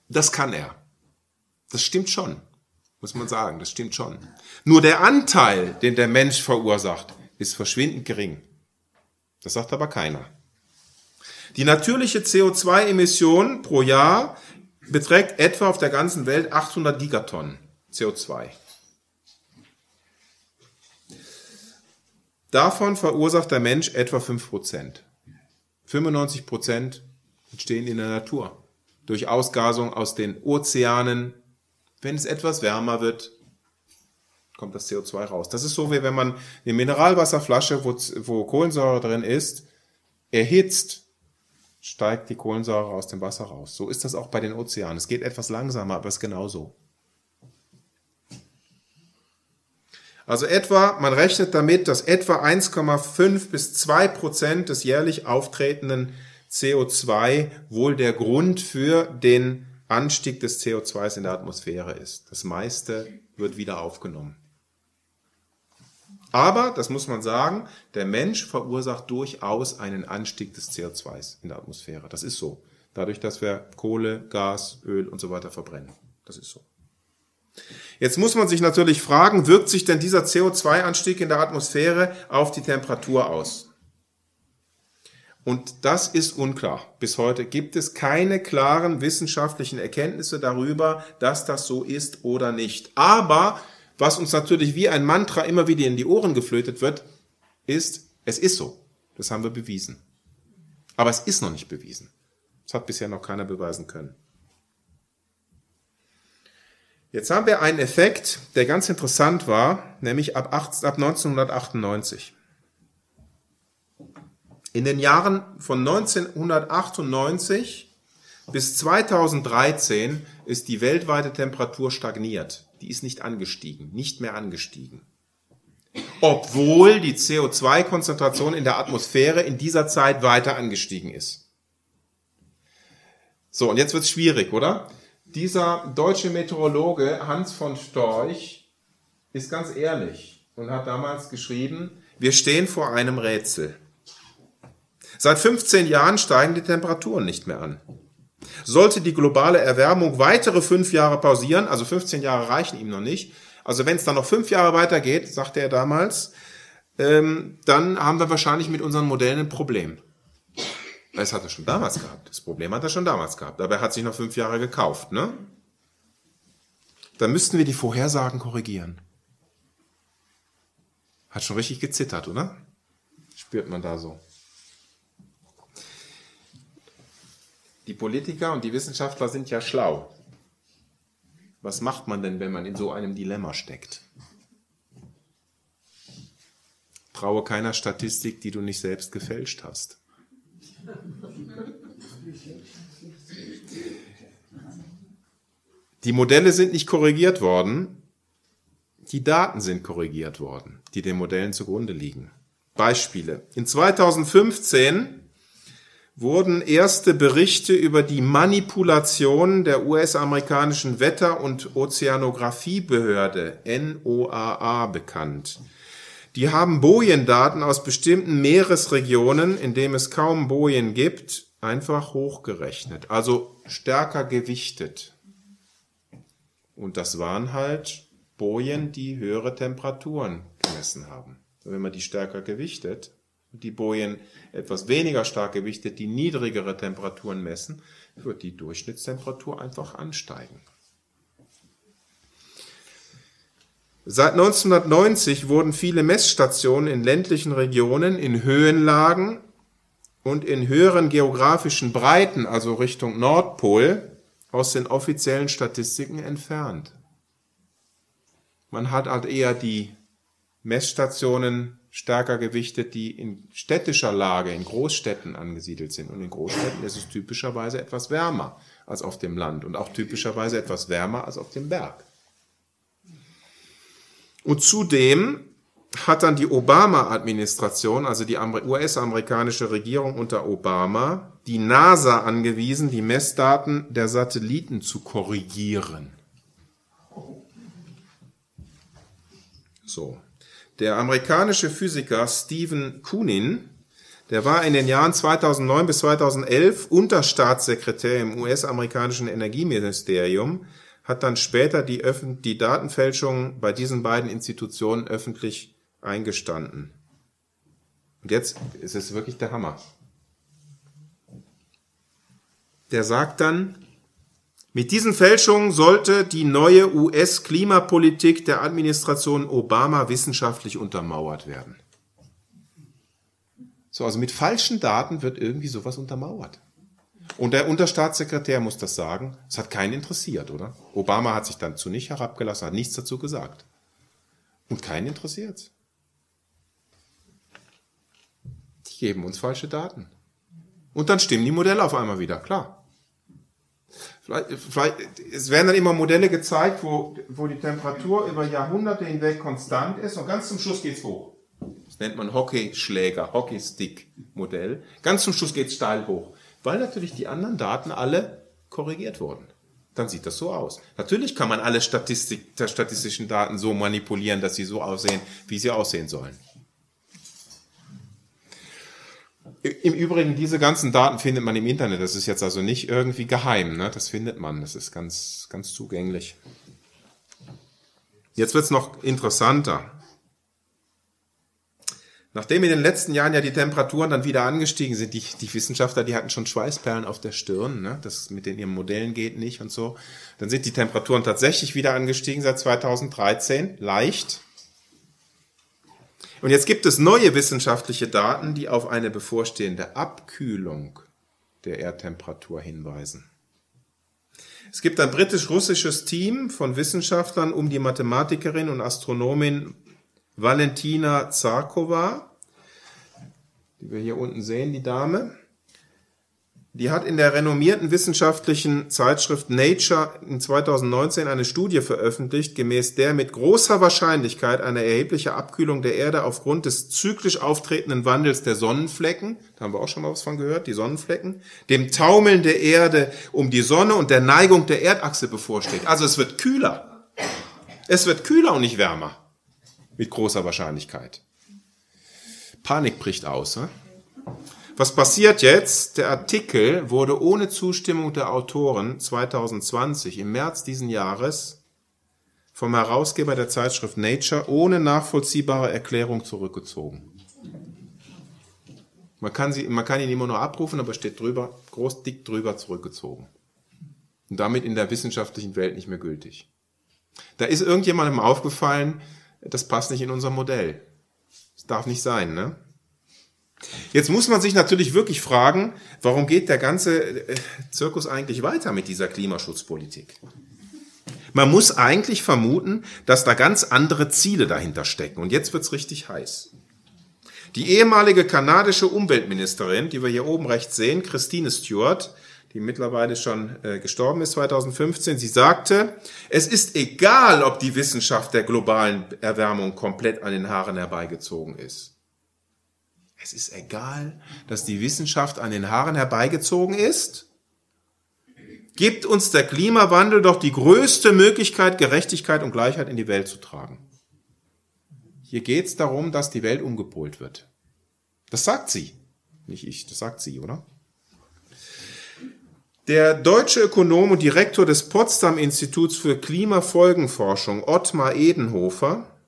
B: Das kann er. Das stimmt schon muss man sagen, das stimmt schon. Nur der Anteil, den der Mensch verursacht, ist verschwindend gering. Das sagt aber keiner. Die natürliche CO2-Emission pro Jahr beträgt etwa auf der ganzen Welt 800 Gigatonnen CO2. Davon verursacht der Mensch etwa 5%. 95% entstehen in der Natur. Durch Ausgasung aus den Ozeanen, wenn es etwas wärmer wird, kommt das CO2 raus. Das ist so, wie wenn man eine Mineralwasserflasche, wo, wo Kohlensäure drin ist, erhitzt, steigt die Kohlensäure aus dem Wasser raus. So ist das auch bei den Ozeanen. Es geht etwas langsamer, aber es ist genauso. Also etwa, man rechnet damit, dass etwa 1,5 bis 2 Prozent des jährlich auftretenden CO2 wohl der Grund für den Anstieg des CO2 in der Atmosphäre ist. Das meiste wird wieder aufgenommen. Aber, das muss man sagen, der Mensch verursacht durchaus einen Anstieg des CO2 in der Atmosphäre. Das ist so. Dadurch, dass wir Kohle, Gas, Öl und so weiter verbrennen. Das ist so. Jetzt muss man sich natürlich fragen, wirkt sich denn dieser CO2-Anstieg in der Atmosphäre auf die Temperatur aus? Und das ist unklar. Bis heute gibt es keine klaren wissenschaftlichen Erkenntnisse darüber, dass das so ist oder nicht. Aber was uns natürlich wie ein Mantra immer wieder in die Ohren geflötet wird, ist, es ist so. Das haben wir bewiesen. Aber es ist noch nicht bewiesen. Das hat bisher noch keiner beweisen können. Jetzt haben wir einen Effekt, der ganz interessant war, nämlich ab, 18, ab 1998. In den Jahren von 1998 bis 2013 ist die weltweite Temperatur stagniert. Die ist nicht angestiegen, nicht mehr angestiegen. Obwohl die CO2-Konzentration in der Atmosphäre in dieser Zeit weiter angestiegen ist. So, und jetzt wird's schwierig, oder? Dieser deutsche Meteorologe Hans von Storch ist ganz ehrlich und hat damals geschrieben, wir stehen vor einem Rätsel. Seit 15 Jahren steigen die Temperaturen nicht mehr an. Sollte die globale Erwärmung weitere fünf Jahre pausieren, also 15 Jahre reichen ihm noch nicht, also wenn es dann noch fünf Jahre weitergeht, sagte er damals, ähm, dann haben wir wahrscheinlich mit unseren Modellen ein Problem. Das hat er schon damals gehabt. Das Problem hat er schon damals gehabt. Aber er hat sich noch fünf Jahre gekauft, ne? Dann müssten wir die Vorhersagen korrigieren. Hat schon richtig gezittert, oder? Spürt man da so. Die Politiker und die Wissenschaftler sind ja schlau. Was macht man denn, wenn man in so einem Dilemma steckt? Traue keiner Statistik, die du nicht selbst gefälscht hast. Die Modelle sind nicht korrigiert worden. Die Daten sind korrigiert worden, die den Modellen zugrunde liegen. Beispiele. In 2015 wurden erste Berichte über die Manipulation der US-amerikanischen Wetter- und Ozeanographiebehörde NOAA bekannt. Die haben Bojendaten aus bestimmten Meeresregionen, in denen es kaum Bojen gibt, einfach hochgerechnet, also stärker gewichtet. Und das waren halt Bojen, die höhere Temperaturen gemessen haben. Wenn man die stärker gewichtet, die Bojen etwas weniger stark gewichtet, die niedrigere Temperaturen messen, wird die Durchschnittstemperatur einfach ansteigen. Seit 1990 wurden viele Messstationen in ländlichen Regionen, in Höhenlagen und in höheren geografischen Breiten, also Richtung Nordpol, aus den offiziellen Statistiken entfernt. Man hat halt eher die Messstationen stärker gewichtet, die in städtischer Lage, in Großstädten angesiedelt sind. Und in Großstädten ist es typischerweise etwas wärmer als auf dem Land und auch typischerweise etwas wärmer als auf dem Berg. Und zudem hat dann die Obama-Administration, also die US-amerikanische Regierung unter Obama, die NASA angewiesen, die Messdaten der Satelliten zu korrigieren. So. Der amerikanische Physiker Stephen Kunin, der war in den Jahren 2009 bis 2011 Unterstaatssekretär im US-amerikanischen Energieministerium, hat dann später die, Öffn die Datenfälschung bei diesen beiden Institutionen öffentlich eingestanden. Und jetzt ist es wirklich der Hammer. Der sagt dann, mit diesen Fälschungen sollte die neue US-Klimapolitik der Administration Obama wissenschaftlich untermauert werden. So, also mit falschen Daten wird irgendwie sowas untermauert. Und der Unterstaatssekretär muss das sagen. Es hat keinen interessiert, oder? Obama hat sich dann zu nicht herabgelassen, hat nichts dazu gesagt. Und keinen interessiert. Die geben uns falsche Daten. Und dann stimmen die Modelle auf einmal wieder, klar. Vielleicht, vielleicht, es werden dann immer Modelle gezeigt, wo, wo die Temperatur über Jahrhunderte hinweg konstant ist und ganz zum Schluss geht's hoch. Das nennt man Hockeyschläger, Hockeystick-Modell. Ganz zum Schluss geht's steil hoch, weil natürlich die anderen Daten alle korrigiert wurden. Dann sieht das so aus. Natürlich kann man alle Statistik, statistischen Daten so manipulieren, dass sie so aussehen, wie sie aussehen sollen. Im Übrigen, diese ganzen Daten findet man im Internet. Das ist jetzt also nicht irgendwie geheim. Ne? Das findet man. Das ist ganz, ganz zugänglich. Jetzt wird's noch interessanter. Nachdem in den letzten Jahren ja die Temperaturen dann wieder angestiegen sind, die, die Wissenschaftler, die hatten schon Schweißperlen auf der Stirn, ne? das mit den ihren Modellen geht nicht und so. Dann sind die Temperaturen tatsächlich wieder angestiegen seit 2013, leicht. Und jetzt gibt es neue wissenschaftliche Daten, die auf eine bevorstehende Abkühlung der Erdtemperatur hinweisen. Es gibt ein britisch-russisches Team von Wissenschaftlern um die Mathematikerin und Astronomin Valentina Zarkova, die wir hier unten sehen, die Dame. Die hat in der renommierten wissenschaftlichen Zeitschrift Nature in 2019 eine Studie veröffentlicht, gemäß der mit großer Wahrscheinlichkeit eine erhebliche Abkühlung der Erde aufgrund des zyklisch auftretenden Wandels der Sonnenflecken, da haben wir auch schon mal was von gehört, die Sonnenflecken, dem Taumeln der Erde um die Sonne und der Neigung der Erdachse bevorsteht. Also es wird kühler. Es wird kühler und nicht wärmer. Mit großer Wahrscheinlichkeit. Panik bricht aus. Ne? Was passiert jetzt? Der Artikel wurde ohne Zustimmung der Autoren 2020 im März diesen Jahres vom Herausgeber der Zeitschrift Nature ohne nachvollziehbare Erklärung zurückgezogen. Man kann, sie, man kann ihn immer nur abrufen, aber steht drüber, groß dick drüber zurückgezogen. Und damit in der wissenschaftlichen Welt nicht mehr gültig. Da ist irgendjemandem aufgefallen, das passt nicht in unser Modell. Das darf nicht sein, ne? Jetzt muss man sich natürlich wirklich fragen, warum geht der ganze äh, Zirkus eigentlich weiter mit dieser Klimaschutzpolitik? Man muss eigentlich vermuten, dass da ganz andere Ziele dahinter stecken. Und jetzt wird's richtig heiß. Die ehemalige kanadische Umweltministerin, die wir hier oben rechts sehen, Christine Stewart, die mittlerweile schon äh, gestorben ist 2015. Sie sagte, es ist egal, ob die Wissenschaft der globalen Erwärmung komplett an den Haaren herbeigezogen ist. Es ist egal, dass die Wissenschaft an den Haaren herbeigezogen ist. Gibt uns der Klimawandel doch die größte Möglichkeit, Gerechtigkeit und Gleichheit in die Welt zu tragen. Hier geht es darum, dass die Welt umgepolt wird. Das sagt sie. Nicht ich, das sagt sie, oder? Der deutsche Ökonom und Direktor des Potsdam Instituts für Klimafolgenforschung, Ottmar Edenhofer,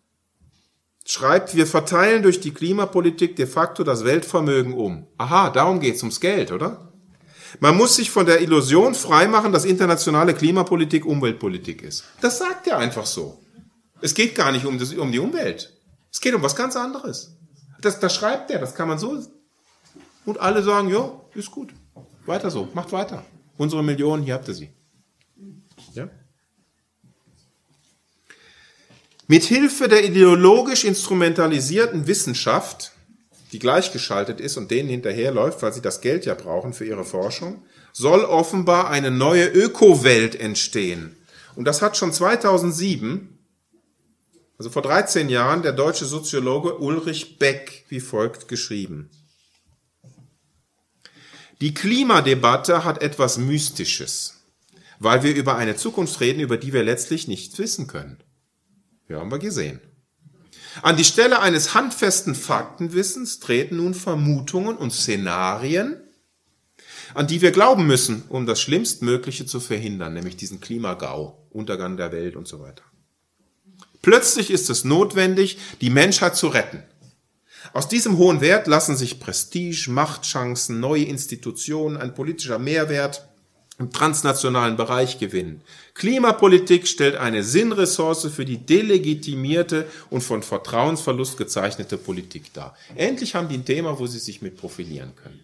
B: schreibt, wir verteilen durch die Klimapolitik de facto das Weltvermögen um. Aha, darum geht's ums Geld, oder? Man muss sich von der Illusion freimachen, dass internationale Klimapolitik Umweltpolitik ist. Das sagt er einfach so. Es geht gar nicht um, das, um die Umwelt. Es geht um was ganz anderes. Das, das schreibt er, das kann man so. Und alle sagen, ja, ist gut. Weiter so, macht weiter. Unsere Millionen, hier habt ihr sie. Ja? Mit Hilfe der ideologisch instrumentalisierten Wissenschaft, die gleichgeschaltet ist und denen hinterherläuft, weil sie das Geld ja brauchen für ihre Forschung, soll offenbar eine neue Ökowelt entstehen. Und das hat schon 2007, also vor 13 Jahren, der deutsche Soziologe Ulrich Beck wie folgt geschrieben. Die Klimadebatte hat etwas Mystisches, weil wir über eine Zukunft reden, über die wir letztlich nichts wissen können. Ja, haben wir gesehen. An die Stelle eines handfesten Faktenwissens treten nun Vermutungen und Szenarien, an die wir glauben müssen, um das Schlimmstmögliche zu verhindern, nämlich diesen Klimagau, Untergang der Welt und so weiter. Plötzlich ist es notwendig, die Menschheit zu retten. Aus diesem hohen Wert lassen sich Prestige, Machtchancen, neue Institutionen, ein politischer Mehrwert im transnationalen Bereich gewinnen. Klimapolitik stellt eine Sinnressource für die delegitimierte und von Vertrauensverlust gezeichnete Politik dar. Endlich haben die ein Thema, wo sie sich mit profilieren können.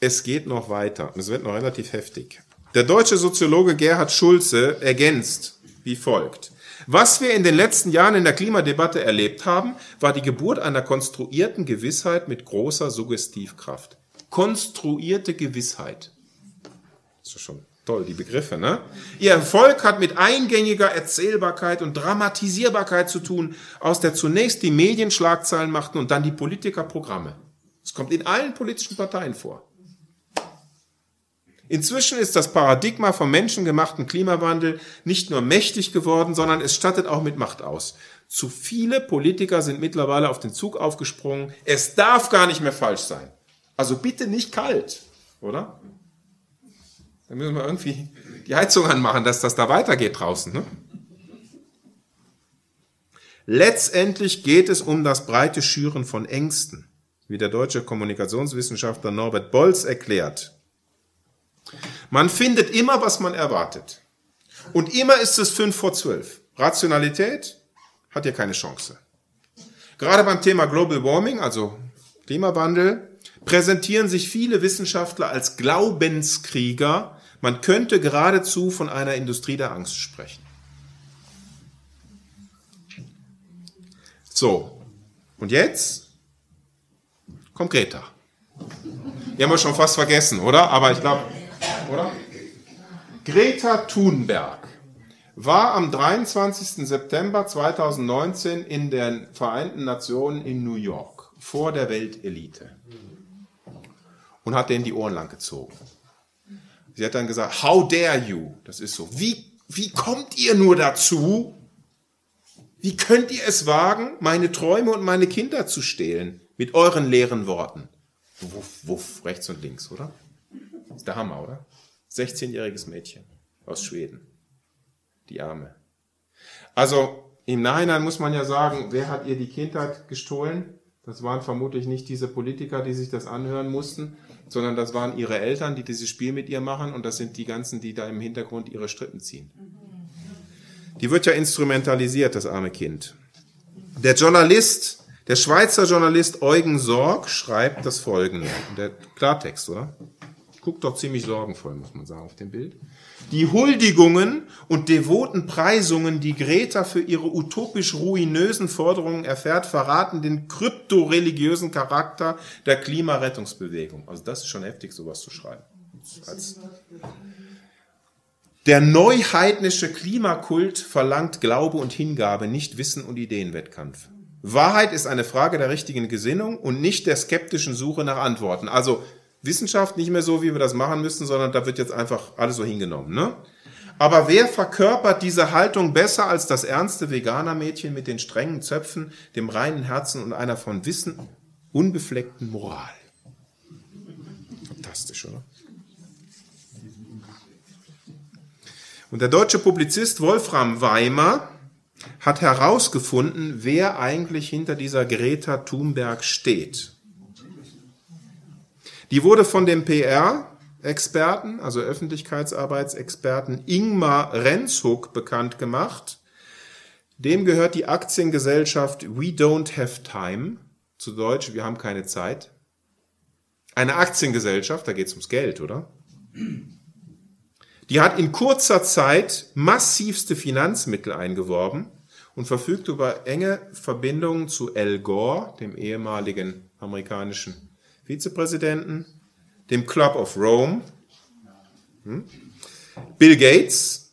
B: Es geht noch weiter. Es wird noch relativ heftig. Der deutsche Soziologe Gerhard Schulze ergänzt wie folgt. Was wir in den letzten Jahren in der Klimadebatte erlebt haben, war die Geburt einer konstruierten Gewissheit mit großer Suggestivkraft konstruierte Gewissheit. Das ist schon toll, die Begriffe, ne? Ihr Erfolg hat mit eingängiger Erzählbarkeit und Dramatisierbarkeit zu tun, aus der zunächst die Medien Schlagzeilen machten und dann die Politiker Programme. Es kommt in allen politischen Parteien vor. Inzwischen ist das Paradigma vom menschengemachten Klimawandel nicht nur mächtig geworden, sondern es stattet auch mit Macht aus. Zu viele Politiker sind mittlerweile auf den Zug aufgesprungen. Es darf gar nicht mehr falsch sein. Also bitte nicht kalt, oder? Dann müssen wir irgendwie die Heizung anmachen, dass das da weitergeht draußen. Ne? Letztendlich geht es um das breite Schüren von Ängsten, wie der deutsche Kommunikationswissenschaftler Norbert Bolz erklärt. Man findet immer, was man erwartet. Und immer ist es fünf vor zwölf. Rationalität hat hier keine Chance. Gerade beim Thema Global Warming, also Klimawandel, präsentieren sich viele Wissenschaftler als Glaubenskrieger. Man könnte geradezu von einer Industrie der Angst sprechen. So, und jetzt kommt Greta. Die haben wir schon fast vergessen, oder? Aber ich glaube, oder? Greta Thunberg war am 23. September 2019 in den Vereinten Nationen in New York vor der Weltelite und hat denen die Ohren lang gezogen. Sie hat dann gesagt, how dare you? Das ist so. Wie, wie kommt ihr nur dazu? Wie könnt ihr es wagen, meine Träume und meine Kinder zu stehlen? Mit euren leeren Worten. Wuff, wuff, rechts und links, oder? Ist der Hammer, oder? 16-jähriges Mädchen aus Schweden. Die Arme. Also, im Nachhinein muss man ja sagen, wer hat ihr die Kindheit gestohlen? Das waren vermutlich nicht diese Politiker, die sich das anhören mussten, sondern das waren ihre Eltern, die dieses Spiel mit ihr machen und das sind die ganzen, die da im Hintergrund ihre Strippen ziehen. Die wird ja instrumentalisiert, das arme Kind. Der Journalist, der Schweizer Journalist Eugen Sorg schreibt das folgende. Der Klartext, oder? Guckt doch ziemlich sorgenvoll, muss man sagen, auf dem Bild. Die Huldigungen und devoten Preisungen, die Greta für ihre utopisch ruinösen Forderungen erfährt, verraten den kryptoreligiösen Charakter der Klimarettungsbewegung. Also das ist schon heftig, sowas zu schreiben. Als der neuheidnische Klimakult verlangt Glaube und Hingabe, nicht Wissen und Ideenwettkampf. Wahrheit ist eine Frage der richtigen Gesinnung und nicht der skeptischen Suche nach Antworten. Also Wissenschaft nicht mehr so, wie wir das machen müssen, sondern da wird jetzt einfach alles so hingenommen. Ne? Aber wer verkörpert diese Haltung besser als das ernste Veganer-Mädchen mit den strengen Zöpfen, dem reinen Herzen und einer von Wissen unbefleckten Moral? Fantastisch, oder? Und der deutsche Publizist Wolfram Weimer hat herausgefunden, wer eigentlich hinter dieser Greta Thunberg steht. Die wurde von dem PR-Experten, also Öffentlichkeitsarbeitsexperten Ingmar Renzog bekannt gemacht. Dem gehört die Aktiengesellschaft We Don't Have Time, zu Deutsch, wir haben keine Zeit. Eine Aktiengesellschaft, da geht es ums Geld, oder? Die hat in kurzer Zeit massivste Finanzmittel eingeworben und verfügt über enge Verbindungen zu Al Gore, dem ehemaligen amerikanischen Vizepräsidenten, dem Club of Rome, hm, Bill Gates,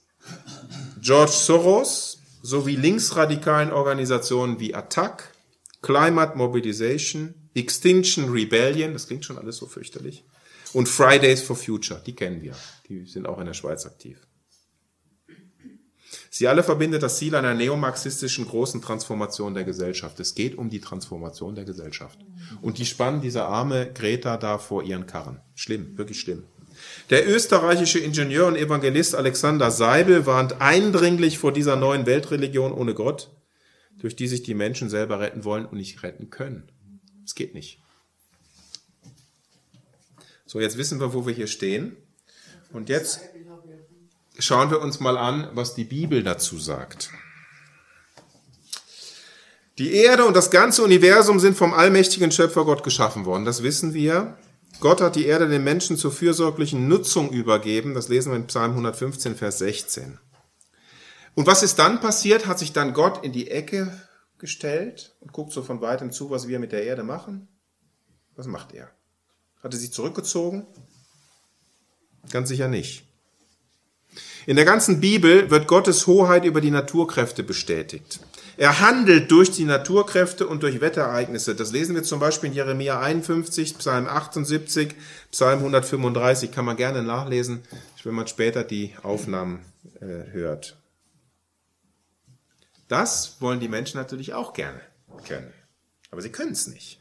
B: George Soros sowie linksradikalen Organisationen wie Attac, Climate Mobilization, Extinction Rebellion, das klingt schon alles so fürchterlich, und Fridays for Future, die kennen wir, die sind auch in der Schweiz aktiv. Sie alle verbindet das Ziel einer neomarxistischen großen Transformation der Gesellschaft. Es geht um die Transformation der Gesellschaft. Und die spannen diese arme Greta da vor ihren Karren. Schlimm, wirklich schlimm. Der österreichische Ingenieur und Evangelist Alexander Seibel warnt eindringlich vor dieser neuen Weltreligion ohne Gott, durch die sich die Menschen selber retten wollen und nicht retten können. Es geht nicht. So, jetzt wissen wir, wo wir hier stehen. Und jetzt schauen wir uns mal an, was die Bibel dazu sagt. Die Erde und das ganze Universum sind vom allmächtigen Schöpfer Gott geschaffen worden. Das wissen wir. Gott hat die Erde den Menschen zur fürsorglichen Nutzung übergeben. Das lesen wir in Psalm 115, Vers 16. Und was ist dann passiert? Hat sich dann Gott in die Ecke gestellt und guckt so von weitem zu, was wir mit der Erde machen? Was macht er? Hat er sie zurückgezogen? Ganz sicher nicht. In der ganzen Bibel wird Gottes Hoheit über die Naturkräfte bestätigt. Er handelt durch die Naturkräfte und durch Wetterereignisse. Das lesen wir zum Beispiel in Jeremia 51, Psalm 78, Psalm 135. Kann man gerne nachlesen, wenn man später die Aufnahmen äh, hört. Das wollen die Menschen natürlich auch gerne können. Aber sie können es nicht.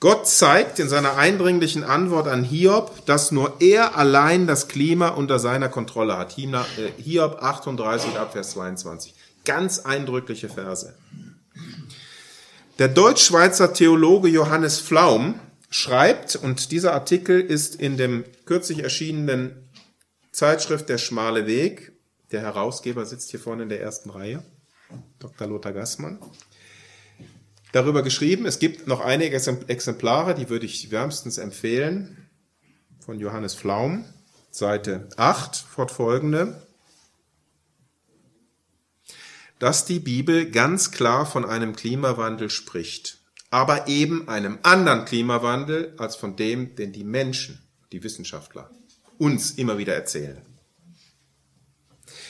B: Gott zeigt in seiner eindringlichen Antwort an Hiob, dass nur er allein das Klima unter seiner Kontrolle hat. Äh, Hiob 38 Abvers 22. Ganz eindrückliche Verse. Der Deutsch-Schweizer Theologe Johannes Flaum schreibt, und dieser Artikel ist in dem kürzlich erschienenen Zeitschrift Der schmale Weg, der Herausgeber sitzt hier vorne in der ersten Reihe, Dr. Lothar Gassmann darüber geschrieben. Es gibt noch einige Exemplare, die würde ich wärmstens empfehlen, von Johannes Flaum, Seite 8, fortfolgende, dass die Bibel ganz klar von einem Klimawandel spricht, aber eben einem anderen Klimawandel als von dem, den die Menschen, die Wissenschaftler, uns immer wieder erzählen.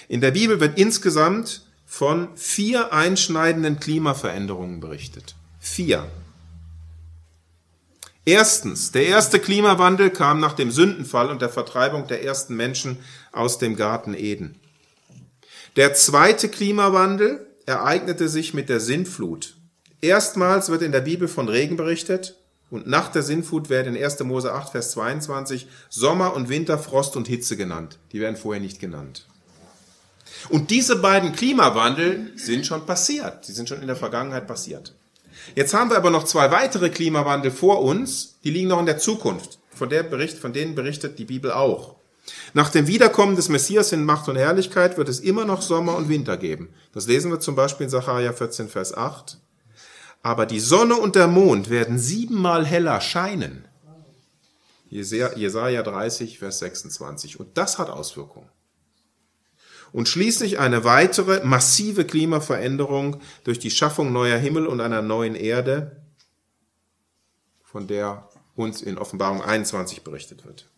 B: In der Bibel wird insgesamt von vier einschneidenden Klimaveränderungen berichtet. Vier. Erstens, der erste Klimawandel kam nach dem Sündenfall und der Vertreibung der ersten Menschen aus dem Garten Eden. Der zweite Klimawandel ereignete sich mit der Sintflut. Erstmals wird in der Bibel von Regen berichtet und nach der Sintflut werden in 1. Mose 8, Vers 22 Sommer und Winter, Frost und Hitze genannt. Die werden vorher nicht genannt. Und diese beiden Klimawandel sind schon passiert. Sie sind schon in der Vergangenheit passiert. Jetzt haben wir aber noch zwei weitere Klimawandel vor uns, die liegen noch in der Zukunft. Von, der Bericht, von denen berichtet die Bibel auch. Nach dem Wiederkommen des Messias in Macht und Herrlichkeit wird es immer noch Sommer und Winter geben. Das lesen wir zum Beispiel in Sacharja 14, Vers 8. Aber die Sonne und der Mond werden siebenmal heller scheinen. Jesaja 30, Vers 26. Und das hat Auswirkungen. Und schließlich eine weitere massive Klimaveränderung durch die Schaffung neuer Himmel und einer neuen Erde, von der uns in Offenbarung 21 berichtet wird.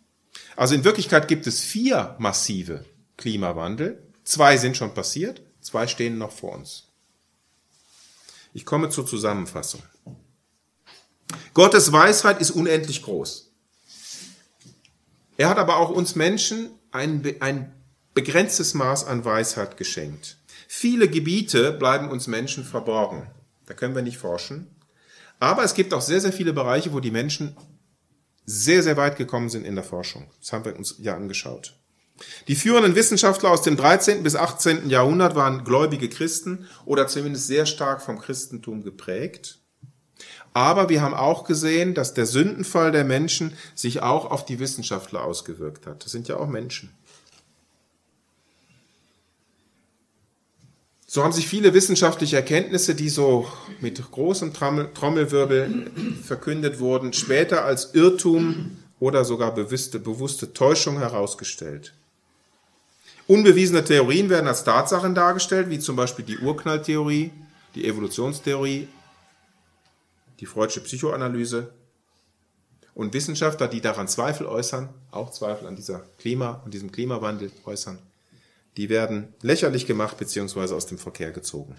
B: Also in Wirklichkeit gibt es vier massive Klimawandel. Zwei sind schon passiert, zwei stehen noch vor uns. Ich komme zur Zusammenfassung. Gottes Weisheit ist unendlich groß. Er hat aber auch uns Menschen ein, ein begrenztes Maß an Weisheit geschenkt. Viele Gebiete bleiben uns Menschen verborgen. Da können wir nicht forschen. Aber es gibt auch sehr, sehr viele Bereiche, wo die Menschen sehr, sehr weit gekommen sind in der Forschung. Das haben wir uns ja angeschaut. Die führenden Wissenschaftler aus dem 13. bis 18. Jahrhundert waren gläubige Christen oder zumindest sehr stark vom Christentum geprägt. Aber wir haben auch gesehen, dass der Sündenfall der Menschen sich auch auf die Wissenschaftler ausgewirkt hat. Das sind ja auch Menschen. So haben sich viele wissenschaftliche Erkenntnisse, die so mit großem Trommelwirbel verkündet wurden, später als Irrtum oder sogar bewusste, bewusste Täuschung herausgestellt. Unbewiesene Theorien werden als Tatsachen dargestellt, wie zum Beispiel die Urknalltheorie, die Evolutionstheorie, die Freudsche Psychoanalyse. Und Wissenschaftler, die daran Zweifel äußern, auch Zweifel an dieser Klima, an diesem Klimawandel äußern, die werden lächerlich gemacht bzw. aus dem Verkehr gezogen.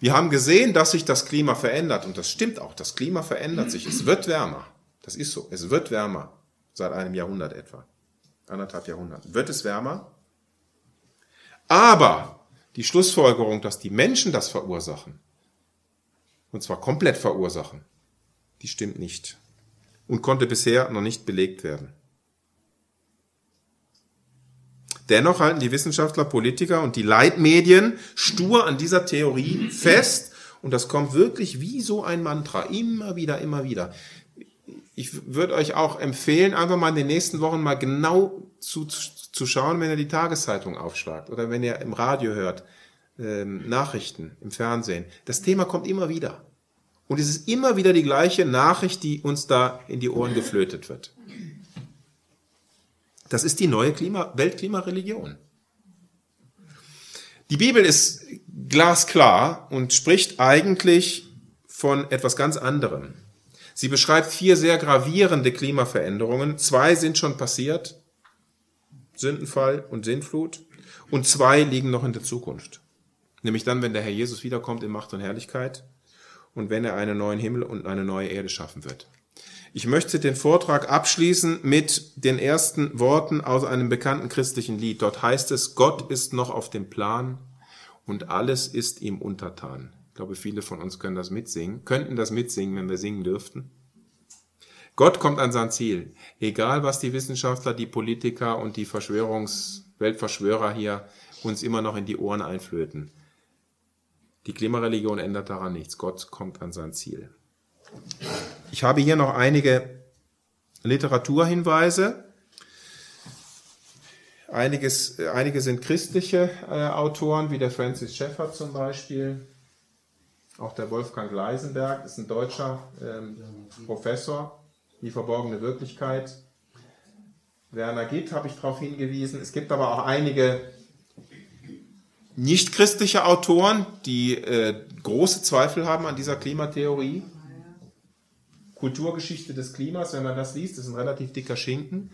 B: Wir haben gesehen, dass sich das Klima verändert und das stimmt auch. Das Klima verändert sich. Es wird wärmer. Das ist so. Es wird wärmer. Seit einem Jahrhundert etwa. Anderthalb Jahrhunderten. Wird es wärmer? Aber die Schlussfolgerung, dass die Menschen das verursachen, und zwar komplett verursachen, die stimmt nicht und konnte bisher noch nicht belegt werden. Dennoch halten die Wissenschaftler, Politiker und die Leitmedien stur an dieser Theorie fest und das kommt wirklich wie so ein Mantra, immer wieder, immer wieder. Ich würde euch auch empfehlen, einfach mal in den nächsten Wochen mal genau zu, zu schauen, wenn ihr die Tageszeitung aufschlagt oder wenn ihr im Radio hört, ähm, Nachrichten im Fernsehen. Das Thema kommt immer wieder. Und es ist immer wieder die gleiche Nachricht, die uns da in die Ohren geflötet wird. Das ist die neue Klima Weltklimareligion. Die Bibel ist glasklar und spricht eigentlich von etwas ganz anderem. Sie beschreibt vier sehr gravierende Klimaveränderungen. Zwei sind schon passiert. Sündenfall und Sintflut. Und zwei liegen noch in der Zukunft. Nämlich dann, wenn der Herr Jesus wiederkommt in Macht und Herrlichkeit und wenn er einen neuen Himmel und eine neue Erde schaffen wird. Ich möchte den Vortrag abschließen mit den ersten Worten aus einem bekannten christlichen Lied. Dort heißt es, Gott ist noch auf dem Plan und alles ist ihm untertan. Ich glaube, viele von uns können das mitsingen, könnten das mitsingen, wenn wir singen dürften. Gott kommt an sein Ziel. Egal, was die Wissenschaftler, die Politiker und die Verschwörungs Weltverschwörer hier uns immer noch in die Ohren einflöten. Die Klimareligion ändert daran nichts. Gott kommt an sein Ziel. Ich habe hier noch einige Literaturhinweise. Einiges, einige sind christliche äh, Autoren, wie der Francis Schaeffer zum Beispiel. Auch der Wolfgang Leisenberg ist ein deutscher ähm, Professor die verborgene Wirklichkeit. Werner Gitt habe ich darauf hingewiesen. Es gibt aber auch einige nicht-christliche Autoren, die äh, große Zweifel haben an dieser Klimatheorie. Kulturgeschichte des Klimas, wenn man das liest, ist ein relativ dicker Schinken.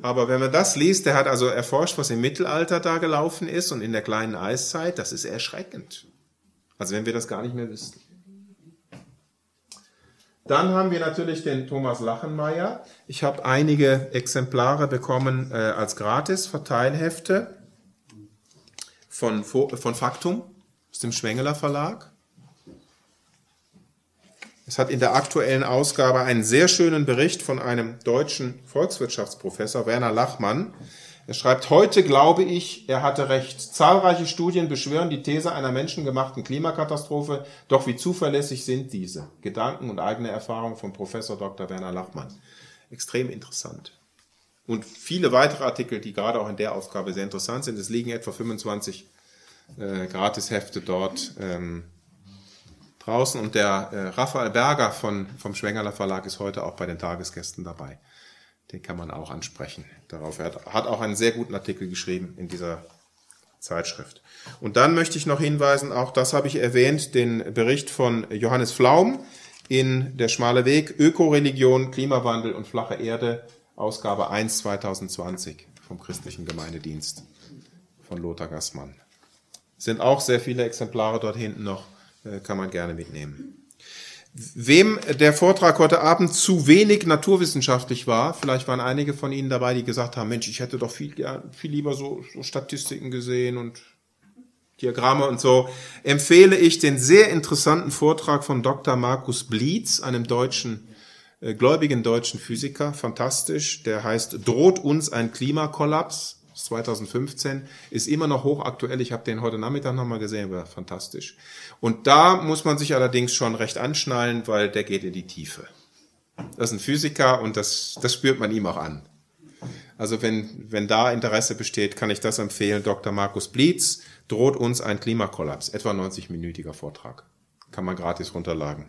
B: Aber wenn man das liest, der hat also erforscht, was im Mittelalter da gelaufen ist und in der kleinen Eiszeit, das ist erschreckend. Also wenn wir das gar nicht mehr wüssten. Dann haben wir natürlich den Thomas Lachenmeier. Ich habe einige Exemplare bekommen äh, als Gratis-Verteilhefte von, von Faktum aus dem Schwengeler Verlag. Es hat in der aktuellen Ausgabe einen sehr schönen Bericht von einem deutschen Volkswirtschaftsprofessor, Werner Lachmann, er schreibt, heute glaube ich, er hatte recht. Zahlreiche Studien beschwören die These einer menschengemachten Klimakatastrophe, doch wie zuverlässig sind diese? Gedanken und eigene Erfahrungen von Professor Dr. Werner Lachmann. Extrem interessant. Und viele weitere Artikel, die gerade auch in der Ausgabe sehr interessant sind. Es liegen etwa 25 äh, Gratishefte dort ähm, draußen. Und der äh, Raphael Berger von, vom Schwengerler Verlag ist heute auch bei den Tagesgästen dabei. den kann man auch ansprechen. Darauf er hat, hat auch einen sehr guten Artikel geschrieben in dieser Zeitschrift. Und dann möchte ich noch hinweisen, auch das habe ich erwähnt, den Bericht von Johannes Flaum in Der schmale Weg, Ökoreligion, Klimawandel und flache Erde, Ausgabe 1 2020 vom Christlichen Gemeindedienst von Lothar Gassmann. Sind auch sehr viele Exemplare dort hinten noch, kann man gerne mitnehmen. Wem der Vortrag heute Abend zu wenig naturwissenschaftlich war, vielleicht waren einige von Ihnen dabei, die gesagt haben, Mensch, ich hätte doch viel, viel lieber so, so Statistiken gesehen und Diagramme und so, empfehle ich den sehr interessanten Vortrag von Dr. Markus Blietz, einem deutschen, äh, gläubigen deutschen Physiker, fantastisch, der heißt Droht uns ein Klimakollaps? 2015, ist immer noch hochaktuell. Ich habe den heute Nachmittag nochmal gesehen, war fantastisch. Und da muss man sich allerdings schon recht anschnallen, weil der geht in die Tiefe. Das ist ein Physiker und das, das spürt man ihm auch an. Also wenn, wenn da Interesse besteht, kann ich das empfehlen. Dr. Markus Blietz droht uns ein Klimakollaps. Etwa 90-minütiger Vortrag. Kann man gratis runterladen.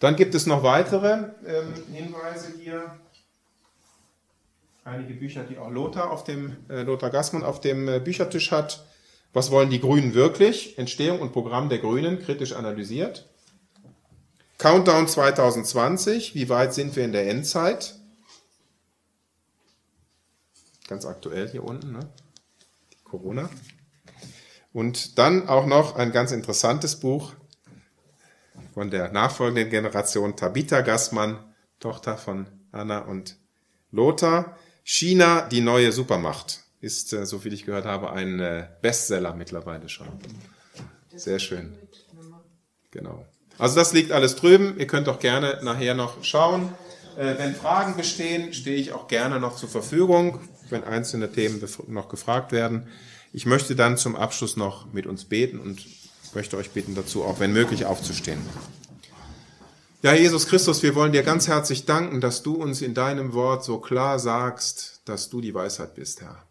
B: Dann gibt es noch weitere ähm, Hinweise hier einige Bücher, die auch Lothar auf dem äh, Lothar Gassmann auf dem äh, Büchertisch hat. Was wollen die Grünen wirklich? Entstehung und Programm der Grünen kritisch analysiert. Countdown 2020, wie weit sind wir in der Endzeit? Ganz aktuell hier unten, ne? Corona. Und dann auch noch ein ganz interessantes Buch von der nachfolgenden Generation, Tabitha Gassmann, Tochter von Anna und Lothar. China, die neue Supermacht, ist, äh, so viel ich gehört habe, ein äh, Bestseller mittlerweile schon. Sehr schön. Genau. Also das liegt alles drüben. Ihr könnt auch gerne nachher noch schauen. Äh, wenn Fragen bestehen, stehe ich auch gerne noch zur Verfügung, wenn einzelne Themen noch gefragt werden. Ich möchte dann zum Abschluss noch mit uns beten und möchte euch bitten dazu, auch wenn möglich, aufzustehen. Ja, Jesus Christus, wir wollen dir ganz herzlich danken, dass du uns in deinem Wort so klar sagst, dass du die Weisheit bist, Herr.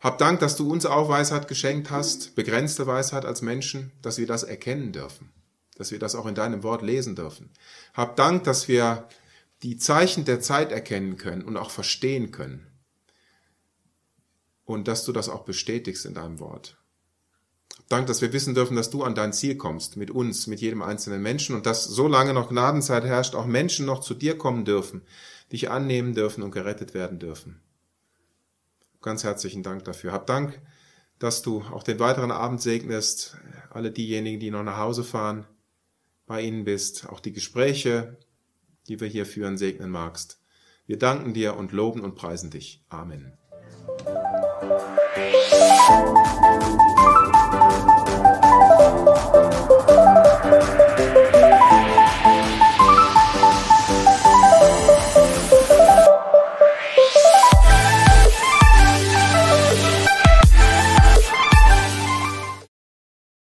B: Hab Dank, dass du uns auch Weisheit geschenkt hast, begrenzte Weisheit als Menschen, dass wir das erkennen dürfen, dass wir das auch in deinem Wort lesen dürfen. Hab Dank, dass wir die Zeichen der Zeit erkennen können und auch verstehen können. Und dass du das auch bestätigst in deinem Wort. Dank, dass wir wissen dürfen, dass du an dein Ziel kommst, mit uns, mit jedem einzelnen Menschen und dass solange noch Gnadenzeit herrscht, auch Menschen noch zu dir kommen dürfen, dich annehmen dürfen und gerettet werden dürfen. Ganz herzlichen Dank dafür. Hab Dank, dass du auch den weiteren Abend segnest, alle diejenigen, die noch nach Hause fahren, bei ihnen bist, auch die Gespräche, die wir hier führen, segnen magst. Wir danken dir und loben und preisen dich. Amen.